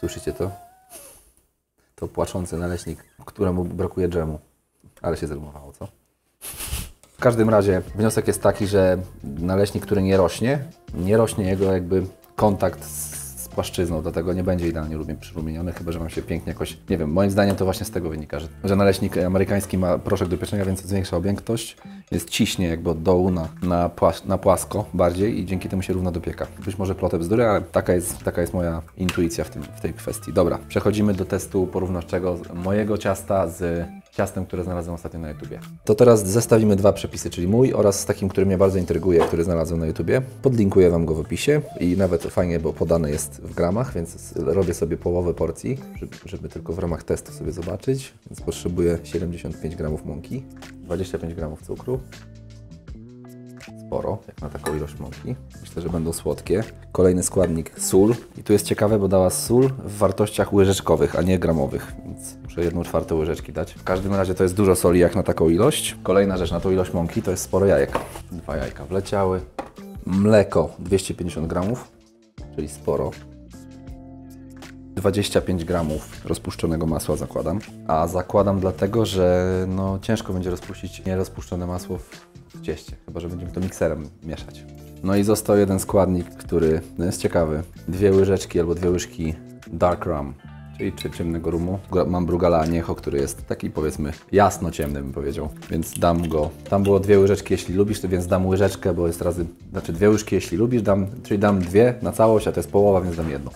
Słyszycie to? To płaczący naleśnik, któremu brakuje dżemu. Ale się zrymowało, co? W każdym razie wniosek jest taki, że naleśnik, który nie rośnie, nie rośnie jego jakby kontakt z, z płaszczyzną, dlatego nie będzie idealnie przyrumieniony, chyba że Wam się pięknie jakoś, nie wiem, moim zdaniem to właśnie z tego wynika, że, że naleśnik amerykański ma proszek do pieczenia, więc zwiększa objętość, jest ciśnie jakby od dołu na, na, płas na płasko bardziej i dzięki temu się równo dopieka. Być może plotę bzdury, ale taka jest, taka jest moja intuicja w, tym, w tej kwestii. Dobra, przechodzimy do testu porównawczego mojego ciasta z ciastem, które znalazłem ostatnio na YouTubie. To teraz zestawimy dwa przepisy, czyli mój oraz z takim, który mnie bardzo intryguje, który znalazłem na YouTubie. Podlinkuję Wam go w opisie i nawet fajnie, bo podane jest w gramach, więc robię sobie połowę porcji, żeby, żeby tylko w ramach testu sobie zobaczyć. Więc potrzebuję 75 gramów mąki, 25 gramów cukru. Sporo, jak na taką ilość mąki. Myślę, że będą słodkie. Kolejny składnik sól. I tu jest ciekawe, bo dała sól w wartościach łyżeczkowych, a nie gramowych, więc muszę jedną czwartą łyżeczki dać. W każdym razie to jest dużo soli jak na taką ilość. Kolejna rzecz na tą ilość mąki to jest sporo jajek. Dwa jajka wleciały. Mleko 250 gramów, czyli sporo. 25 gramów rozpuszczonego masła zakładam. A zakładam dlatego, że no, ciężko będzie rozpuścić nierozpuszczone masło w, w cieście, chyba że będziemy to mikserem mieszać. No i został jeden składnik, który no, jest ciekawy. Dwie łyżeczki albo dwie łyżki dark rum, czyli czy ciemnego rumu. Mam Brugala Aniecho, który jest taki powiedzmy jasno ciemny bym powiedział, więc dam go. Tam było dwie łyżeczki, jeśli lubisz, to więc dam łyżeczkę, bo jest razy, znaczy dwie łyżki, jeśli lubisz, dam, czyli dam dwie na całość, a to jest połowa, więc dam jedną.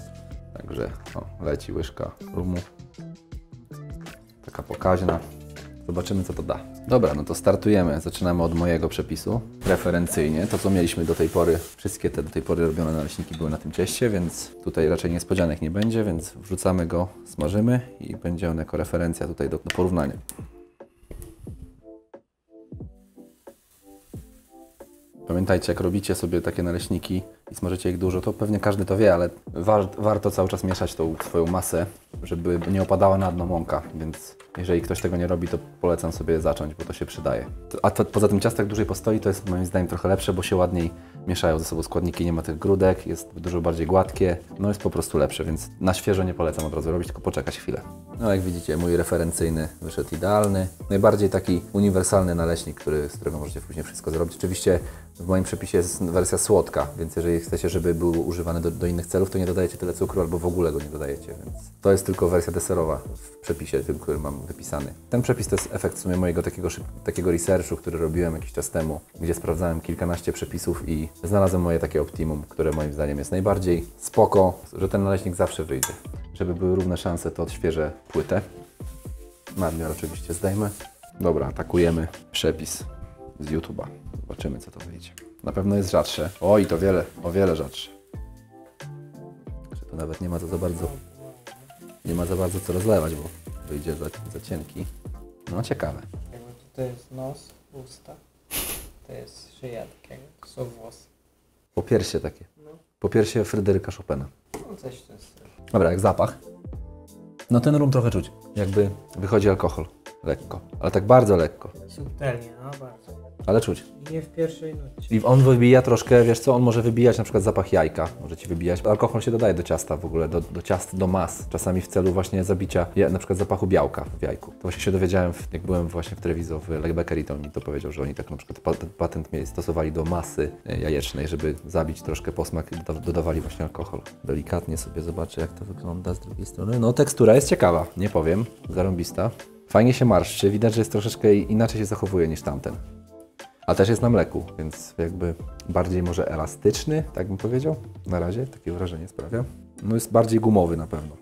Także o, leci łyżka rumu. Taka pokaźna. Zobaczymy, co to da. Dobra, no to startujemy. Zaczynamy od mojego przepisu. Referencyjnie. To, co mieliśmy do tej pory, wszystkie te do tej pory robione naleśniki były na tym cieście, więc tutaj raczej niespodzianek nie będzie, więc wrzucamy go, smażymy i będzie on jako referencja tutaj do, do porównania. Pamiętajcie, jak robicie sobie takie naleśniki i smażycie ich dużo, to pewnie każdy to wie, ale war, warto cały czas mieszać tą swoją masę, żeby nie opadała na dno mąka, więc jeżeli ktoś tego nie robi, to polecam sobie zacząć, bo to się przydaje. A to, poza tym ciastek dłużej postoi, to jest moim zdaniem trochę lepsze, bo się ładniej mieszają ze sobą składniki, nie ma tych grudek, jest dużo bardziej gładkie, no jest po prostu lepsze, więc na świeżo nie polecam od razu robić, tylko poczekać chwilę. No jak widzicie, mój referencyjny wyszedł idealny. Najbardziej taki uniwersalny naleśnik, który, z którego możecie później wszystko zrobić. Oczywiście w moim przepisie jest wersja słodka, więc jeżeli chcecie, żeby był używany do, do innych celów, to nie dodajecie tyle cukru albo w ogóle go nie dodajecie, więc to jest tylko wersja deserowa w przepisie, tym, który mam wypisany. Ten przepis to jest efekt w sumie mojego takiego, takiego researchu, który robiłem jakiś czas temu, gdzie sprawdzałem kilkanaście przepisów i znalazłem moje takie optimum, które moim zdaniem jest najbardziej spoko, że ten naleśnik zawsze wyjdzie. Żeby były równe szanse, to odświeżę płytę. Nadmiar oczywiście zdejmę. Dobra, atakujemy przepis z YouTube'a. Zobaczymy, co to wyjdzie. Na pewno jest rzadsze. Oj, to wiele, o wiele rzadsze. Że to nawet nie ma to za bardzo, nie ma za bardzo co rozlewać, bo wyjdzie za, za cienki. No, ciekawe. Jakby tutaj jest nos, usta, to jest szyja takiego, to są włosy. Popiersie takie. No, Popiersie Fryderyka Chopina. no coś w tym stylu. Dobra, jak zapach. No ten rum trochę czuć. Jakby wychodzi alkohol. Lekko. Ale tak bardzo lekko. Subtelnie, no bardzo. Ale czuć. Nie w pierwszej nucie. I on wybija troszkę, wiesz co, on może wybijać na przykład zapach jajka, może Ci wybijać. Alkohol się dodaje do ciasta w ogóle, do, do ciast, do mas, czasami w celu właśnie zabicia na przykład zapachu białka w jajku. To właśnie się dowiedziałem, jak byłem właśnie w telewizji w Lech Bakery, to on mi to powiedział, że oni tak na przykład patent, mieli, stosowali do masy e, jajecznej, żeby zabić troszkę posmak i doda- dodawali właśnie alkohol. Delikatnie sobie zobaczę, jak to wygląda z drugiej strony. No tekstura jest ciekawa, nie powiem, zarąbista. Fajnie się marszczy, widać, że jest troszeczkę inaczej się zachowuje niż tamten. A też jest na mleku, więc jakby bardziej może elastyczny, tak bym powiedział. Na razie takie wrażenie sprawia. No jest bardziej gumowy na pewno.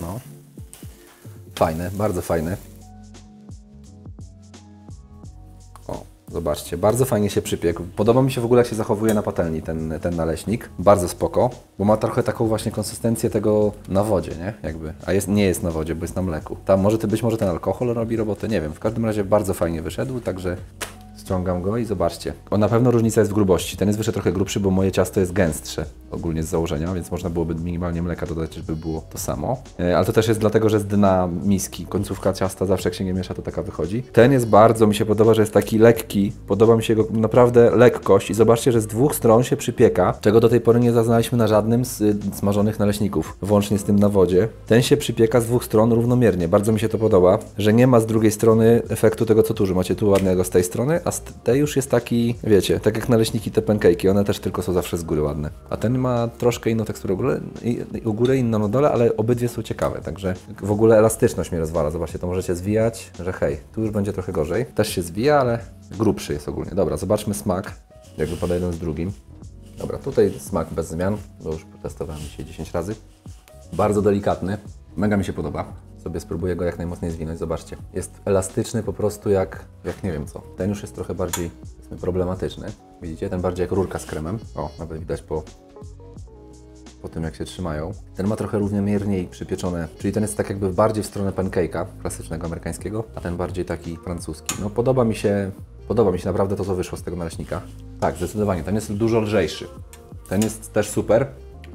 No. Fajne, bardzo fajne. Zobaczcie, bardzo fajnie się przypiekł. Podoba mi się w ogóle, jak się zachowuje na patelni ten, ten naleśnik. Bardzo spoko, bo ma trochę taką właśnie konsystencję tego na wodzie, nie? Jakby. A jest, nie jest na wodzie, bo jest na mleku. Tam może być może ten alkohol robi robotę, nie wiem. W każdym razie bardzo fajnie wyszedł, także ściągam go i zobaczcie. O, na pewno różnica jest w grubości. Ten jest wyszedł trochę grubszy, bo moje ciasto jest gęstsze ogólnie z założenia, więc można byłoby minimalnie mleka dodać, żeby było to samo. E, Ale to też jest dlatego, że z dna miski końcówka ciasta zawsze jak się nie miesza, to taka wychodzi. Ten jest bardzo, mi się podoba, że jest taki lekki. Podoba mi się jego naprawdę lekkość i zobaczcie, że z dwóch stron się przypieka, czego do tej pory nie zaznaliśmy na żadnym z y, smażonych naleśników, włącznie z tym na wodzie. Ten się przypieka z dwóch stron równomiernie. Bardzo mi się to podoba, że nie ma z drugiej strony efektu tego, co tu, że macie tu ładnego z tej strony, a z tej już jest taki, wiecie, tak jak naleśniki te pancake'i, one też tylko są zawsze z góry ładne. A ten ma troszkę inną teksturę u góry, u góry inną na dole, ale obydwie są ciekawe, także w ogóle elastyczność mnie rozwala. Zobaczcie, to możecie zwijać, że hej, tu już będzie trochę gorzej. Też się zwija, ale grubszy jest ogólnie. Dobra, zobaczmy smak, jak wypada jeden z drugim. Dobra, tutaj smak bez zmian, bo już testowałem dzisiaj 10 razy. Bardzo delikatny, mega mi się podoba. Sobie spróbuję go jak najmocniej zwinąć, zobaczcie. Jest elastyczny po prostu jak, jak nie wiem co. Ten już jest trochę bardziej problematyczny. Widzicie? Ten bardziej jak rurka z kremem. O, nawet widać po po tym jak się trzymają. Ten ma trochę równomierniej przypieczone, czyli ten jest tak jakby bardziej w stronę pancake'a klasycznego amerykańskiego, a ten bardziej taki francuski. No podoba mi się, podoba mi się naprawdę to, co wyszło z tego naleśnika. Tak, zdecydowanie, ten jest dużo lżejszy. Ten jest też super.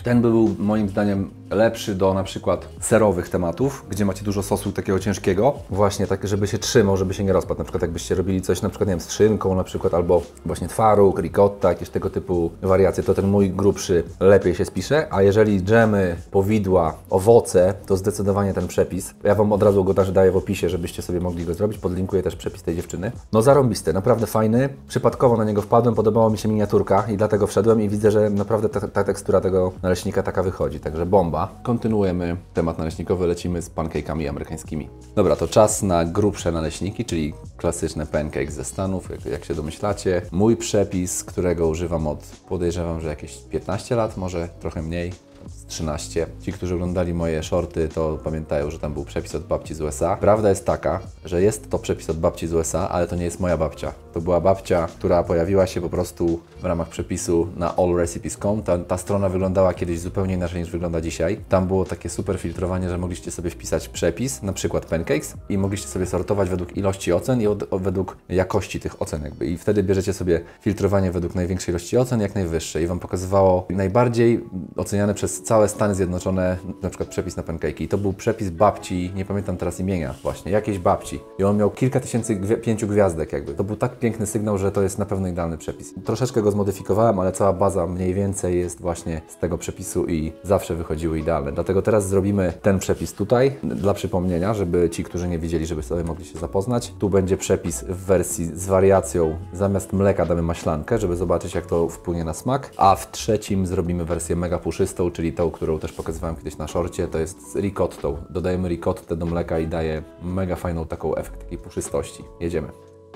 Ten by był moim zdaniem lepszy do na przykład serowych tematów, gdzie macie dużo sosu takiego ciężkiego, właśnie tak, żeby się trzymał, żeby się nie rozpadł. Na przykład jakbyście robili coś na przykład, nie wiem, z szynką na przykład, albo właśnie twaróg, ricotta, jakieś tego typu wariacje, to ten mój grubszy lepiej się spisze, a jeżeli dżemy, powidła, owoce, to zdecydowanie ten przepis. Ja Wam od razu go też daję w opisie, żebyście sobie mogli go zrobić. Podlinkuję też przepis tej dziewczyny. No zarąbisty, naprawdę fajny. Przypadkowo na niego wpadłem, podobała mi się miniaturka i dlatego wszedłem i widzę, że naprawdę ta, ta tekstura tego naleśnika taka wychodzi, także bomba. Kontynuujemy temat naleśnikowy, lecimy z pancake'ami amerykańskimi. Dobra, to czas na grubsze naleśniki, czyli klasyczne pancake ze Stanów, jak, jak się domyślacie. Mój przepis, którego używam od, podejrzewam, że jakieś 15 lat, może trochę mniej, 13. Ci, którzy oglądali moje shorty, to pamiętają, że tam był przepis od babci z USA. Prawda jest taka, że jest to przepis od babci z USA, ale to nie jest moja babcia. To była babcia, która pojawiła się po prostu w ramach przepisu na allrecipes.com. Ta, ta strona wyglądała kiedyś zupełnie inaczej niż wygląda dzisiaj. Tam było takie super filtrowanie, że mogliście sobie wpisać przepis, na przykład pancakes i mogliście sobie sortować według ilości ocen i od, według jakości tych ocen jakby. I wtedy bierzecie sobie filtrowanie według największej ilości ocen, jak najwyższej. I Wam pokazywało najbardziej oceniane przez całe Stany Zjednoczone, na przykład przepis na pancake. I to był przepis babci, nie pamiętam teraz imienia właśnie, jakiejś babci. I on miał kilka tysięcy, gwi pięciu gwiazdek jakby. To był tak piękny sygnał, że to jest na pewno idealny przepis. Troszeczkę go zmodyfikowałem, ale cała baza mniej więcej jest właśnie z tego przepisu i zawsze wychodziły idealne. Dlatego teraz zrobimy ten przepis tutaj, dla przypomnienia, żeby ci, którzy nie widzieli, żeby sobie mogli się zapoznać. Tu będzie przepis w wersji z wariacją, zamiast mleka damy maślankę, żeby zobaczyć jak to wpłynie na smak, a w trzecim zrobimy wersję mega puszystą, czyli tą, którą też pokazywałem kiedyś na szorcie, to jest z ricottą. Dodajemy ricottę do mleka i daje mega fajną taką efekt takiej puszystości. Jedziemy.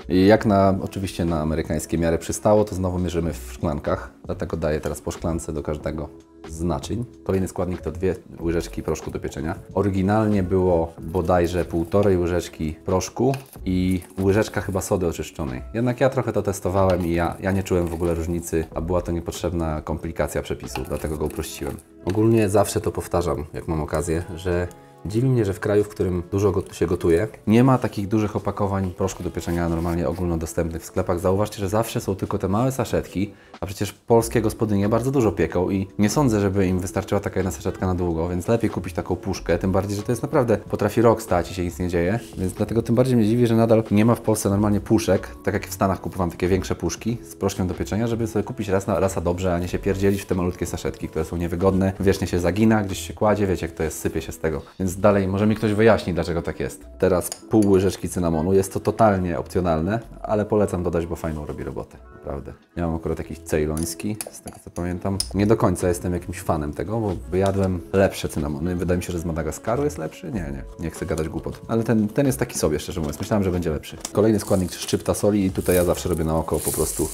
I jak na, oczywiście na amerykańskie miary przystało, to znowu mierzymy w szklankach, dlatego daję teraz po szklance do każdego z naczyń. Kolejny składnik to dwie łyżeczki proszku do pieczenia. Oryginalnie było bodajże półtorej łyżeczki proszku i łyżeczka chyba sody oczyszczonej. Jednak ja trochę to testowałem i ja, ja nie czułem w ogóle różnicy, a była to niepotrzebna komplikacja przepisu, dlatego go uprościłem. Ogólnie zawsze to powtarzam, jak mam okazję, że Dziwi mnie, że w kraju, w którym dużo się gotuje, nie ma takich dużych opakowań proszku do pieczenia normalnie ogólnodostępnych w sklepach. Zauważcie, że zawsze są tylko te małe saszetki, a przecież polskie gospodynie bardzo dużo pieką i nie sądzę, żeby im wystarczyła taka jedna saszetka na długo, więc lepiej kupić taką puszkę, tym bardziej, że to jest naprawdę, potrafi rok stać i się nic nie dzieje, więc dlatego tym bardziej mnie dziwi, że nadal nie ma w Polsce normalnie puszek, tak jak w Stanach kupowałem takie większe puszki z proszkiem do pieczenia, żeby sobie kupić raz na raz a dobrze, a nie się pierdzielić w te malutkie saszetki, które są niewygodne, wiecznie się zagina, gdzieś się kładzie, wiecie jak to jest, sypie się z tego. Więc dalej, może mi ktoś wyjaśni, dlaczego tak jest. Teraz pół łyżeczki cynamonu, jest to totalnie opcjonalne, ale polecam dodać, bo fajną robi robotę, naprawdę. Mam akurat jakiś cejloński, z tego co pamiętam. Nie do końca jestem jakimś fanem tego, bo wyjadłem lepsze cynamony. Wydaje mi się, że z Madagaskaru jest lepszy. Nie, nie, nie chcę gadać głupot. Ale ten, ten jest taki sobie, szczerze mówiąc. Myślałem, że będzie lepszy. Kolejny składnik szczypta soli i tutaj ja zawsze robię na oko po prostu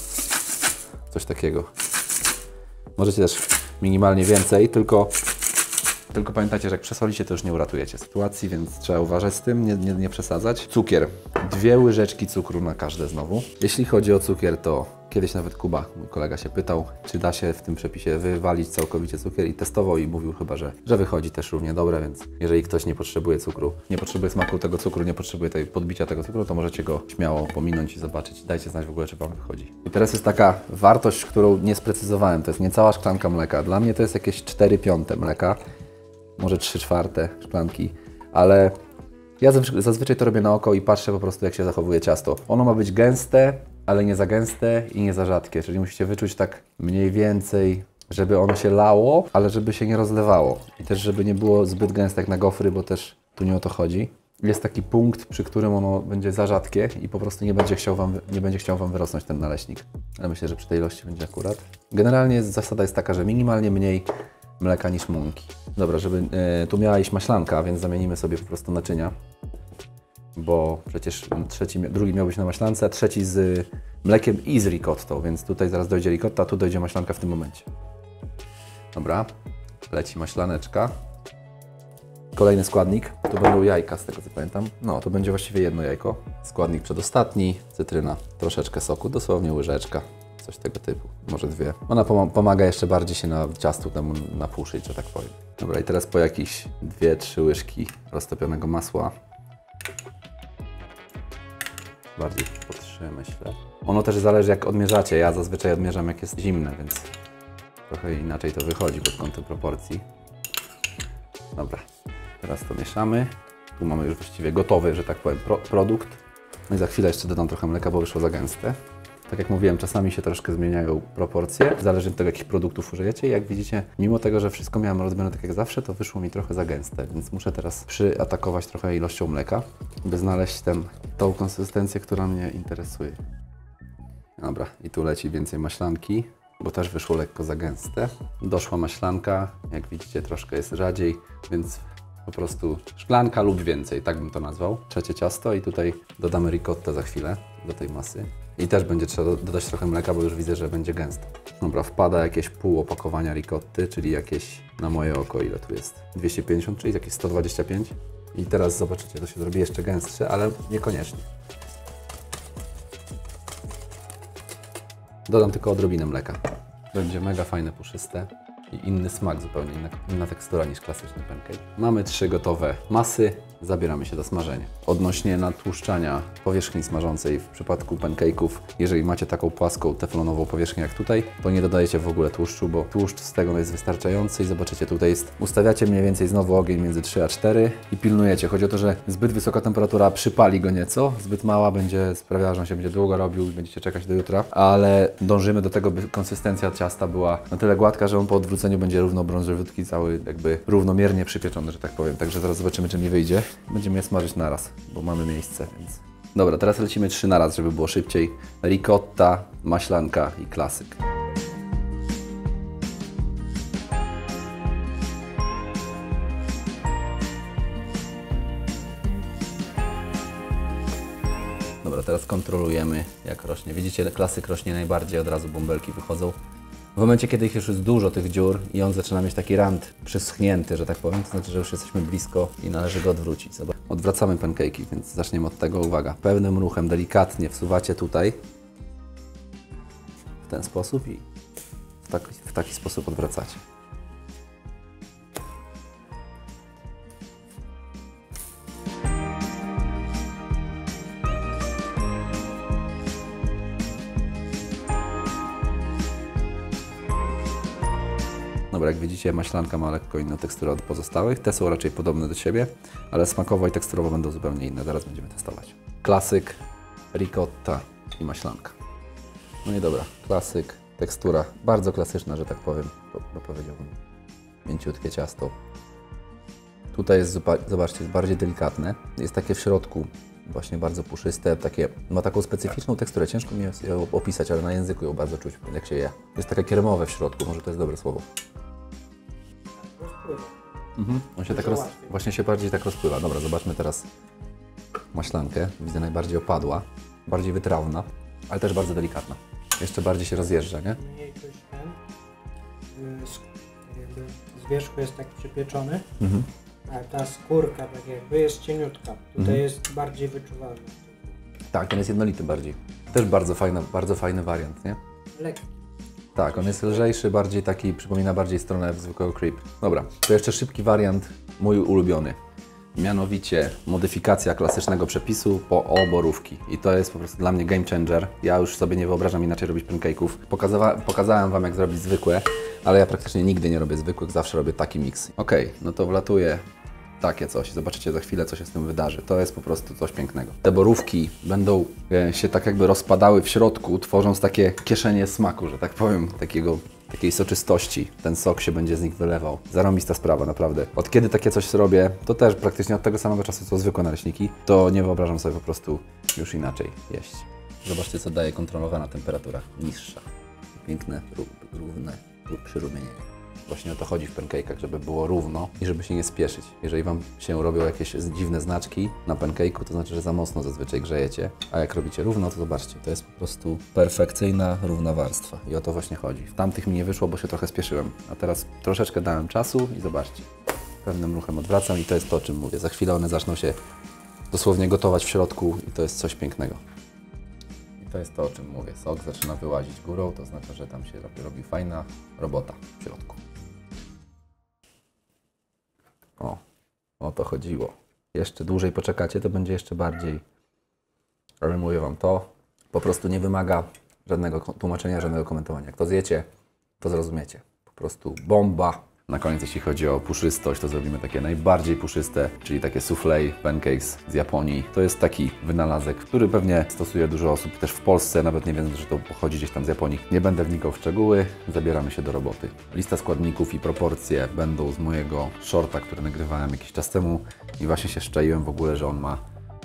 coś takiego. Możecie też minimalnie więcej, tylko tylko pamiętajcie, że jak przesolicie, to już nie uratujecie sytuacji, więc trzeba uważać z tym, nie, nie, nie przesadzać. Cukier. Dwie łyżeczki cukru na każde znowu. Jeśli chodzi o cukier, to kiedyś nawet Kuba, mój kolega się pytał, czy da się w tym przepisie wywalić całkowicie cukier i testował i mówił chyba, że, że wychodzi też równie dobre, więc jeżeli ktoś nie potrzebuje cukru, nie potrzebuje smaku tego cukru, nie potrzebuje tej podbicia tego cukru, to możecie go śmiało pominąć i zobaczyć. Dajcie znać w ogóle, czy Wam wychodzi. I teraz jest taka wartość, którą nie sprecyzowałem. To jest niecała szklanka mleka. Dla mnie to jest jakieś 4 piąte mleka może 3 czwarte szklanki, ale ja zazwy- zazwyczaj to robię na oko i patrzę po prostu jak się zachowuje ciasto. Ono ma być gęste, ale nie za gęste i nie za rzadkie, czyli musicie wyczuć tak mniej więcej, żeby ono się lało, ale żeby się nie rozlewało i też żeby nie było zbyt gęste jak na gofry, bo też tu nie o to chodzi. Jest taki punkt, przy którym ono będzie za rzadkie i po prostu nie będzie chciał Wam, nie będzie chciał wam wyrosnąć ten naleśnik. Ale myślę, że przy tej ilości będzie akurat. Generalnie zasada jest taka, że minimalnie mniej mleka niż mąki. Dobra, żeby e, tu miała iść maślanka, więc zamienimy sobie po prostu naczynia. Bo przecież trzeci, drugi miał być na maślance, a trzeci z mlekiem i z ricottą, więc tutaj zaraz dojdzie ricotta, tu dojdzie maślanka w tym momencie. Dobra, leci maślaneczka. Kolejny składnik, to będą jajka, z tego co pamiętam. No, to będzie właściwie jedno jajko. Składnik przedostatni, cytryna, troszeczkę soku, dosłownie łyżeczka. Coś tego typu, może dwie. Ona pom- pomaga jeszcze bardziej się na ciastu temu napuszyć, że tak powiem. Dobra, i teraz po jakieś dwie, trzy łyżki roztopionego masła bardziej po trzy, myślę. Ono też zależy jak odmierzacie. Ja zazwyczaj odmierzam jak jest zimne, więc trochę inaczej to wychodzi pod kątem proporcji. Dobra, teraz to mieszamy. Tu mamy już właściwie gotowy, że tak powiem, pro produkt. No i za chwilę jeszcze dodam trochę mleka, bo wyszło za gęste. Tak jak mówiłem, czasami się troszkę zmieniają proporcje, zależy od tego, jakich produktów użyjecie. I jak widzicie, mimo tego, że wszystko miałem robione tak jak zawsze, to wyszło mi trochę za gęste, więc muszę teraz przyatakować trochę ilością mleka, by znaleźć ten, tą konsystencję, która mnie interesuje. Dobra, i tu leci więcej maślanki, bo też wyszło lekko za gęste. Doszła maślanka, jak widzicie troszkę jest rzadziej, więc po prostu szklanka lub więcej, tak bym to nazwał. Trzecie ciasto i tutaj dodamy ricottę za chwilę do tej masy. I też będzie trzeba do- dodać trochę mleka, bo już widzę, że będzie gęsto. Dobra, wpada jakieś pół opakowania ricotty, czyli jakieś na moje oko, ile tu jest? 250, czyli jakieś 125. I teraz zobaczycie, to się zrobi jeszcze gęstsze, ale niekoniecznie. Dodam tylko odrobinę mleka. Będzie mega fajne, puszyste i inny smak zupełnie, inna, inna tekstura niż klasyczny pancake. Mamy trzy gotowe masy, zabieramy się do smażenia. Odnośnie natłuszczania powierzchni smażącej w przypadku pancake'ów, jeżeli macie taką płaską teflonową powierzchnię jak tutaj, to nie dodajecie w ogóle tłuszczu, bo tłuszcz z tego jest wystarczający i zobaczycie, tutaj jest, ustawiacie mniej więcej znowu ogień między 3 a 4 i pilnujecie. Chodzi o to, że zbyt wysoka temperatura przypali go nieco, zbyt mała będzie sprawiała, że on się będzie długo robił i będziecie czekać do jutra, ale dążymy do tego, by konsystencja ciasta była na tyle gładka, że on po odwróceniu będzie równo brązowiutki, cały jakby równomiernie przypieczony, że tak powiem. Także zaraz zobaczymy, czy mi wyjdzie. Będziemy je smażyć naraz, bo mamy miejsce, więc... Dobra, teraz lecimy trzy naraz, żeby było szybciej. Ricotta, maślanka i klasyk. Dobra, teraz kontrolujemy jak rośnie. Widzicie, klasyk rośnie najbardziej, od razu bąbelki wychodzą. W momencie, kiedy już jest dużo tych dziur i on zaczyna mieć taki rand przyschnięty, że tak powiem, to znaczy, że już jesteśmy blisko i należy go odwrócić. Zobacz. Odwracamy pancake'i, więc zaczniemy od tego. Uwaga, pełnym ruchem, delikatnie wsuwacie tutaj w ten sposób i w taki, w taki sposób odwracacie. Widzicie, maślanka ma lekko inną teksturę od pozostałych. Te są raczej podobne do siebie, ale smakowo i teksturowo będą zupełnie inne. Zaraz będziemy testować. Klasyk, ricotta i maślanka. No i dobra, klasyk, tekstura bardzo klasyczna, że tak powiem, bo, powiedziałbym. Mięciutkie ciasto. Tutaj jest, zobaczcie, jest bardziej delikatne. Jest takie w środku właśnie bardzo puszyste, takie, ma taką specyficzną teksturę. Ciężko mi ją opisać, ale na języku ją bardzo czuć, jak się je. Jest takie kremowe w środku, może to jest dobre słowo. Rozpływa. Mhm. On się tak roz... łatwiej. właśnie się bardziej tak rozpływa. Dobra, zobaczmy teraz maślankę. Widzę najbardziej opadła, bardziej wytrawna, ale też bardzo delikatna. Jeszcze bardziej się rozjeżdża, nie? Mniej ten. y, tak jakby z wierzchu jest tak przypieczony, Mhm. a ta skórka tak jakby jest cieniutka. Tutaj Mhm. jest bardziej wyczuwalna. Tak, ten jest jednolity bardziej. Też bardzo fajny, bardzo fajny wariant, nie? Lekki. Tak, on jest lżejszy, bardziej taki, przypomina bardziej stronę zwykłego creep. Dobra, to jeszcze szybki wariant, mój ulubiony. Mianowicie modyfikacja klasycznego przepisu po oborówki. I to jest po prostu dla mnie game changer. Ja już sobie nie wyobrażam inaczej robić pancake'ów. Pokazawa- pokazałem Wam jak zrobić zwykłe, ale ja praktycznie nigdy nie robię zwykłych, zawsze robię taki miks. Okej, no to wlatuje takie coś. Zobaczycie za chwilę, co się z tym wydarzy. To jest po prostu coś pięknego. Te borówki będą e, się tak jakby rozpadały w środku, tworząc takie kieszenie smaku, że tak powiem, takiego, takiej soczystości. Ten sok się będzie z nich wylewał. Zarąbista sprawa, naprawdę. Od kiedy takie coś robię, to też praktycznie od tego samego czasu, co zwykłe naleśniki, to nie wyobrażam sobie po prostu już inaczej jeść. Zobaczcie, co daje kontrolowana temperatura. Niższa. Piękne, ró- równe przyrumienienie. Właśnie o to chodzi w pancake'ach, żeby było równo i żeby się nie spieszyć. Jeżeli Wam się robią jakieś dziwne znaczki na pancake'u, to znaczy, że za mocno zazwyczaj grzejecie. A jak robicie równo, to zobaczcie, to jest po prostu perfekcyjna, równa warstwa. I o to właśnie chodzi. W tamtych mi nie wyszło, bo się trochę spieszyłem. A teraz troszeczkę dałem czasu i zobaczcie. Pewnym ruchem odwracam i to jest to, o czym mówię. Za chwilę one zaczną się dosłownie gotować w środku i to jest coś pięknego. I to jest to, o czym mówię. Sok zaczyna wyłazić górą, to znaczy, że tam się robi fajna robota w środku. O, o to chodziło. Jeszcze dłużej poczekacie, to będzie jeszcze bardziej. Ale mówię Wam, to po prostu nie wymaga żadnego tłumaczenia, żadnego komentowania. Jak to zjecie, to zrozumiecie. Po prostu bomba. Na koniec, jeśli chodzi o puszystość, to zrobimy takie najbardziej puszyste, czyli takie soufflé pancakes z Japonii. To jest taki wynalazek, który pewnie stosuje dużo osób też w Polsce, nawet nie wiem, że to pochodzi gdzieś tam z Japonii. Nie będę wnikał w szczegóły, zabieramy się do roboty. Lista składników i proporcje będą z mojego shorta, który nagrywałem jakiś czas temu i właśnie się szczaiłem w ogóle, że on ma,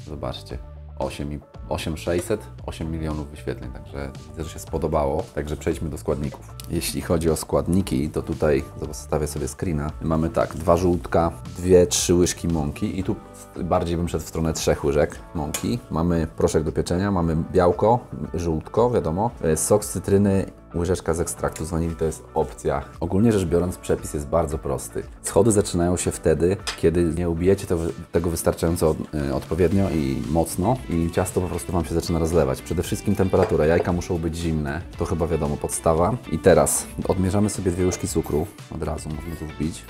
zobaczcie, 8, i- 8600, 8 milionów wyświetleń, także widzę, że się spodobało. Także przejdźmy do składników. Jeśli chodzi o składniki, to tutaj zostawię sobie screena. Mamy tak, dwa żółtka, dwie, trzy łyżki mąki i tu bardziej bym szedł w stronę trzech łyżek mąki. Mamy proszek do pieczenia, mamy białko, żółtko, wiadomo, e, sok z cytryny Łyżeczka z ekstraktu z wanilii to jest opcja. Ogólnie rzecz biorąc, przepis jest bardzo prosty. Schody zaczynają się wtedy, kiedy nie ubijecie tego wystarczająco e, odpowiednio i mocno i ciasto po prostu Wam się zaczyna rozlewać. Przede wszystkim temperatura. Jajka muszą być zimne, to chyba wiadomo, podstawa. I teraz odmierzamy sobie dwie łyżki cukru, od razu można tu wbić.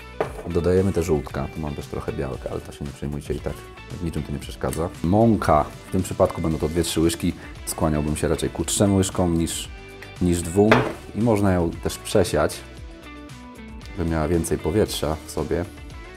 Dodajemy te żółtka, tu mam też trochę białka, ale to się nie przejmujcie i tak w niczym to nie przeszkadza. Mąka, w tym przypadku będą to dwie, trzy łyżki. Skłaniałbym się raczej ku trzem łyżkom niż niż dwóm i można ją też przesiać, by miała więcej powietrza w sobie.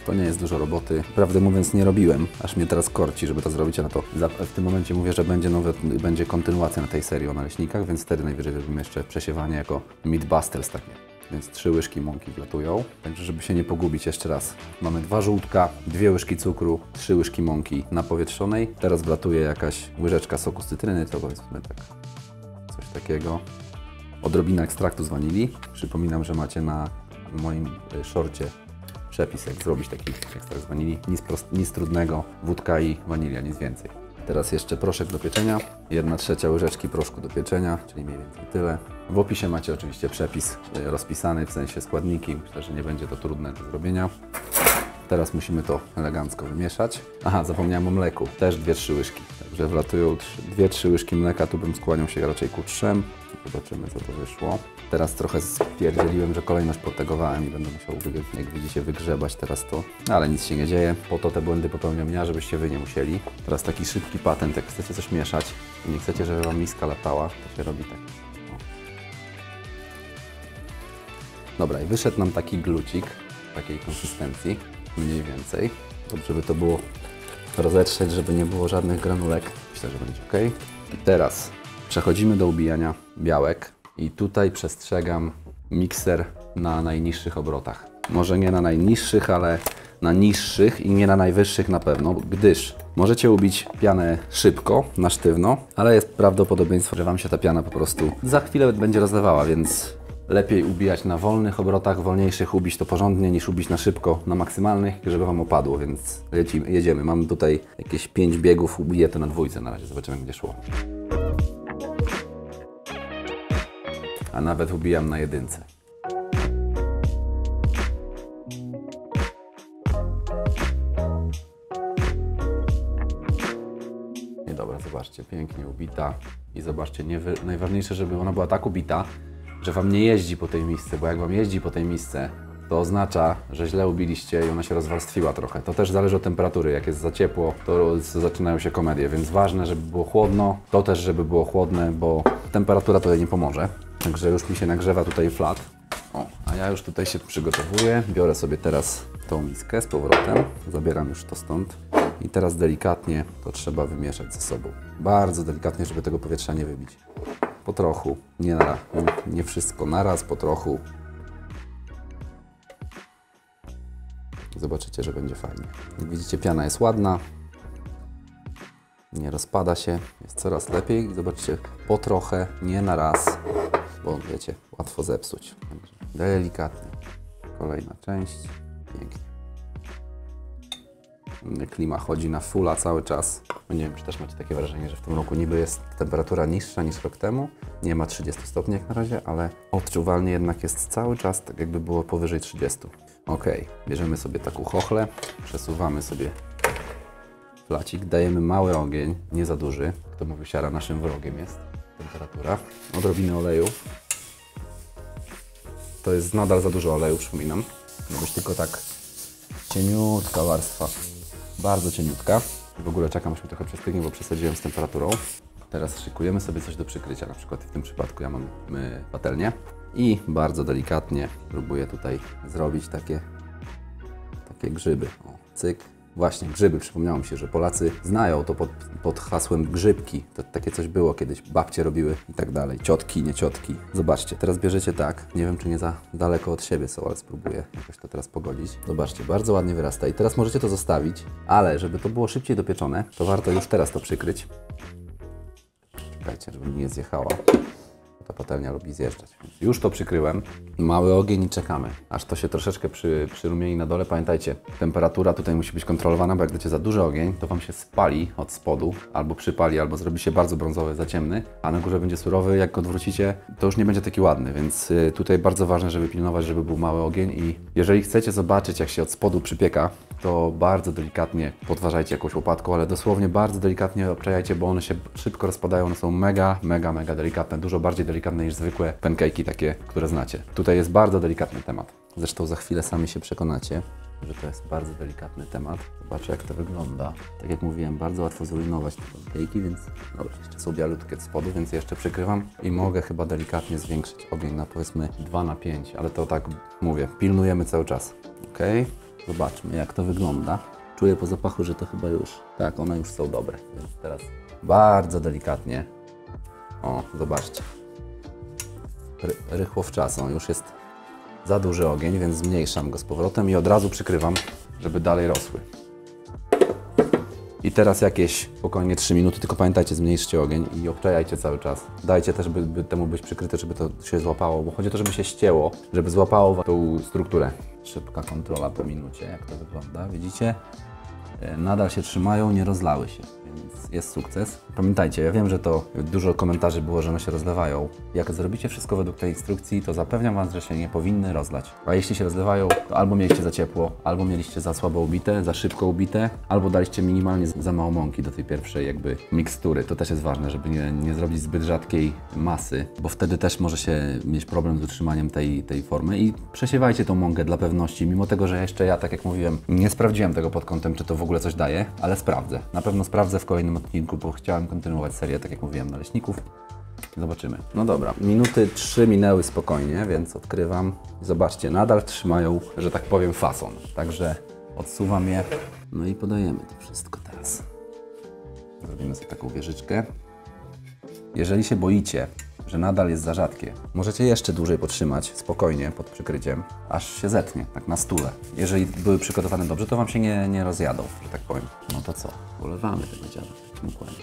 To nie jest dużo roboty. Prawdę mówiąc nie robiłem, aż mnie teraz korci, żeby to zrobić, ale to w tym momencie mówię, że będzie, nowe, będzie kontynuacja na tej serii o naleśnikach, więc wtedy najwyżej zrobimy jeszcze przesiewanie jako Meatbusters takie. Więc trzy łyżki mąki wlatują. Także żeby się nie pogubić jeszcze raz. Mamy dwa żółtka, dwie łyżki cukru, trzy łyżki mąki napowietrzonej. Teraz wlatuje jakaś łyżeczka soku z cytryny, to powiedzmy tak coś takiego odrobina ekstraktu z wanilii. Przypominam, że macie na moim y, szorcie przepis, jak zrobić taki ekstrakt z wanilii. Nic, prost, nic trudnego, wódka i wanilia, nic więcej. Teraz jeszcze proszek do pieczenia, 1 trzecia łyżeczki proszku do pieczenia, czyli mniej więcej tyle. W opisie macie oczywiście przepis y, rozpisany, w sensie składniki. Myślę, że nie będzie to trudne do zrobienia. Teraz musimy to elegancko wymieszać. Aha, zapomniałem o mleku. Też 2-3 łyżki. Także wlatują 2-3 łyżki mleka. Tu bym skłaniał się raczej ku trzem. Zobaczymy, co to wyszło. Teraz trochę stwierdziłem, że kolejność potegowałem i będę musiał, jak widzicie, wygrzebać teraz to. Ale nic się nie dzieje. Po to te błędy popełniam ja, żebyście wy nie musieli. Teraz taki szybki patent. Jak chcecie coś mieszać i nie chcecie, żeby wam miska latała, to się robi tak. Dobra, i wyszedł nam taki glucik takiej konsystencji, mniej więcej. Dobrze by to było rozetrzeć, żeby nie było żadnych granulek. Myślę, że będzie ok. I teraz przechodzimy do ubijania białek i tutaj przestrzegam mikser na najniższych obrotach. Może nie na najniższych, ale na niższych i nie na najwyższych na pewno, gdyż możecie ubić pianę szybko, na sztywno, ale jest prawdopodobieństwo, że Wam się ta piana po prostu za chwilę będzie rozlewała, więc lepiej ubijać na wolnych obrotach, wolniejszych ubić to porządnie niż ubić na szybko, na maksymalnych, żeby Wam opadło, więc lecimy, jedziemy. Mam tutaj jakieś 5 biegów, ubiję to na dwójce na razie, zobaczymy będzie szło. A nawet ubijam na jedynce. Nie dobra, zobaczcie, pięknie ubita i zobaczcie, najważniejsze, żeby ona była tak ubita, że Wam nie jeździ po tej misce, bo jak Wam jeździ po tej misce, to oznacza, że źle ubiliście i ona się rozwarstwiła trochę. To też zależy od temperatury. Jak jest za ciepło, to zaczynają się komedie, więc ważne, żeby było chłodno. To też, żeby było chłodne, bo temperatura tutaj nie pomoże. Także już mi się nagrzewa tutaj flat. O, a ja już tutaj się przygotowuję. Biorę sobie teraz tą miskę z powrotem. Zabieram już to stąd. I teraz delikatnie to trzeba wymieszać ze sobą. Bardzo delikatnie, żeby tego powietrza nie wybić. Po trochu, nie, na, nie wszystko naraz, po trochu. Zobaczycie, że będzie fajnie. Jak widzicie, piana jest ładna. Nie rozpada się, jest coraz lepiej. Zobaczcie, po trochę, nie na raz, bo wiecie, łatwo zepsuć. Delikatnie. Kolejna część. Pięknie. Klima chodzi na fulla cały czas. No Nie wiem, czy też macie takie wrażenie, że w tym roku niby jest temperatura niższa niż rok temu. Nie ma 30 stopni jak na razie, ale odczuwalnie jednak jest cały czas tak jakby było powyżej 30. Ok, bierzemy sobie taką chochlę, przesuwamy sobie flacik, dajemy mały ogień, nie za duży. Kto mówi siara naszym wrogiem jest. temperatura. Odrobinę oleju. To jest nadal za dużo oleju, przypominam. Ma być tylko tak cieniutka warstwa. Bardzo cieniutka. W ogóle czekam, aż mi trochę przestygnie, bo przesadziłem z temperaturą. Teraz szykujemy sobie coś do przykrycia. Na przykład w tym przypadku ja mam y, patelnię i bardzo delikatnie próbuję tutaj zrobić takie, takie grzyby. O, cyk. Właśnie, grzyby. Przypomniało mi się, że Polacy znają to pod, pod hasłem grzybki. To takie coś było kiedyś. Babcie robiły i tak dalej. Ciotki, nie ciotki. Zobaczcie, teraz bierzecie tak. Nie wiem, czy nie za daleko od siebie są, ale spróbuję jakoś to teraz pogodzić. Zobaczcie, bardzo ładnie wyrasta. I teraz możecie to zostawić, ale żeby to było szybciej dopieczone, to warto już teraz to przykryć. Czekajcie, żeby mi nie zjechała. Patelnia lubi zjeżdżać. Więc Już to przykryłem. Mały ogień i czekamy. Aż to się troszeczkę przy, przyrumieni na dole. Pamiętajcie, temperatura tutaj musi być kontrolowana, bo jak dacie za duży ogień, to Wam się spali od spodu, albo przypali, albo zrobi się bardzo brązowy, za ciemny, a na górze będzie surowy. Jak go odwrócicie, to już nie będzie taki ładny, więc y, tutaj bardzo ważne, żeby pilnować, żeby był mały ogień i jeżeli chcecie zobaczyć, jak się od spodu przypieka, to bardzo delikatnie podważajcie jakąś łopatką, ale dosłownie bardzo delikatnie obczajajcie, bo one się szybko rozpadają, one są mega, mega, mega delikatne, dużo bardziej delikatne niż zwykłe pancake'i takie, które znacie. Tutaj jest bardzo delikatny temat. Zresztą za chwilę sami się przekonacie, że to jest bardzo delikatny temat. Zobaczę jak to wygląda. Tak jak mówiłem, bardzo łatwo zrujnować te pancake'i, więc dobra, jeszcze są bialutkie od spodu, więc jeszcze przykrywam i mogę chyba delikatnie zwiększyć ogień na powiedzmy 2 na 5, ale to tak mówię, pilnujemy cały czas. Okej, zobaczmy jak to wygląda. Czuję po zapachu, że to chyba już, tak, one już są dobre, więc teraz bardzo delikatnie. O, zobaczcie. Ry rychło w czas, on już jest za duży ogień, więc zmniejszam go z powrotem i od razu przykrywam, żeby dalej rosły. I teraz jakieś spokojnie 3 minuty, tylko pamiętajcie, zmniejszcie ogień i obczajajcie cały czas. Dajcie też, by, by temu być przykryte, żeby to się złapało, bo chodzi o to, żeby się ścięło, żeby złapało tą strukturę. Szybka kontrola po minucie, jak to wygląda. Widzicie? E, Nadal się trzymają, nie rozlały się, więc jest sukces. Pamiętajcie, ja wiem, że to dużo komentarzy było, że one się rozlewają. Jak zrobicie wszystko według tej instrukcji, to zapewniam Was, że się nie powinny rozlać. A jeśli się rozlewają, to albo mieliście za ciepło, albo mieliście za słabo ubite, za szybko ubite, albo daliście minimalnie za mało mąki do tej pierwszej jakby mikstury. To też jest ważne, żeby nie, nie zrobić zbyt rzadkiej masy, bo wtedy też może się mieć problem z utrzymaniem tej, tej formy i przesiewajcie tą mąkę dla pewności, mimo tego, że jeszcze ja, tak jak mówiłem, nie sprawdziłem tego pod kątem, czy to w ogóle coś daje, ale sprawdzę. Na pewno sprawdzę w kolejnym odcinku, bo chciałem kontynuować serię, tak jak mówiłem, naleśników. Zobaczymy. No dobra, minuty trzy minęły spokojnie, więc odkrywam. Zobaczcie, nadal trzymają, że tak powiem, fason. Także odsuwam je. No i podajemy to wszystko teraz. Zrobimy sobie taką wieżyczkę. Jeżeli się boicie, że nadal jest za rzadkie, możecie jeszcze dłużej potrzymać spokojnie pod przykryciem, aż się zetnie, tak na stule. Jeżeli były przygotowane dobrze, to Wam się nie, nie rozjadą, że tak powiem. No to co? Polewamy tego dziada takim układzie.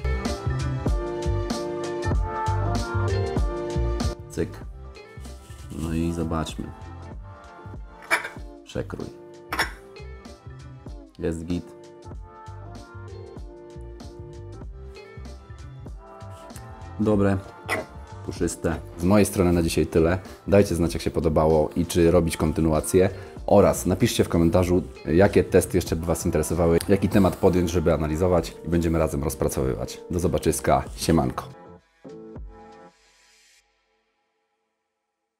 Cyk. No i zobaczmy. Przekrój. Jest git. Dobre, puszyste. Z mojej strony na dzisiaj tyle. Dajcie znać, jak się podobało i czy robić kontynuację. Oraz napiszcie w komentarzu, jakie testy jeszcze by Was interesowały, jaki temat podjąć, żeby analizować i będziemy razem rozpracowywać. Do zobaczyska. Siemanko.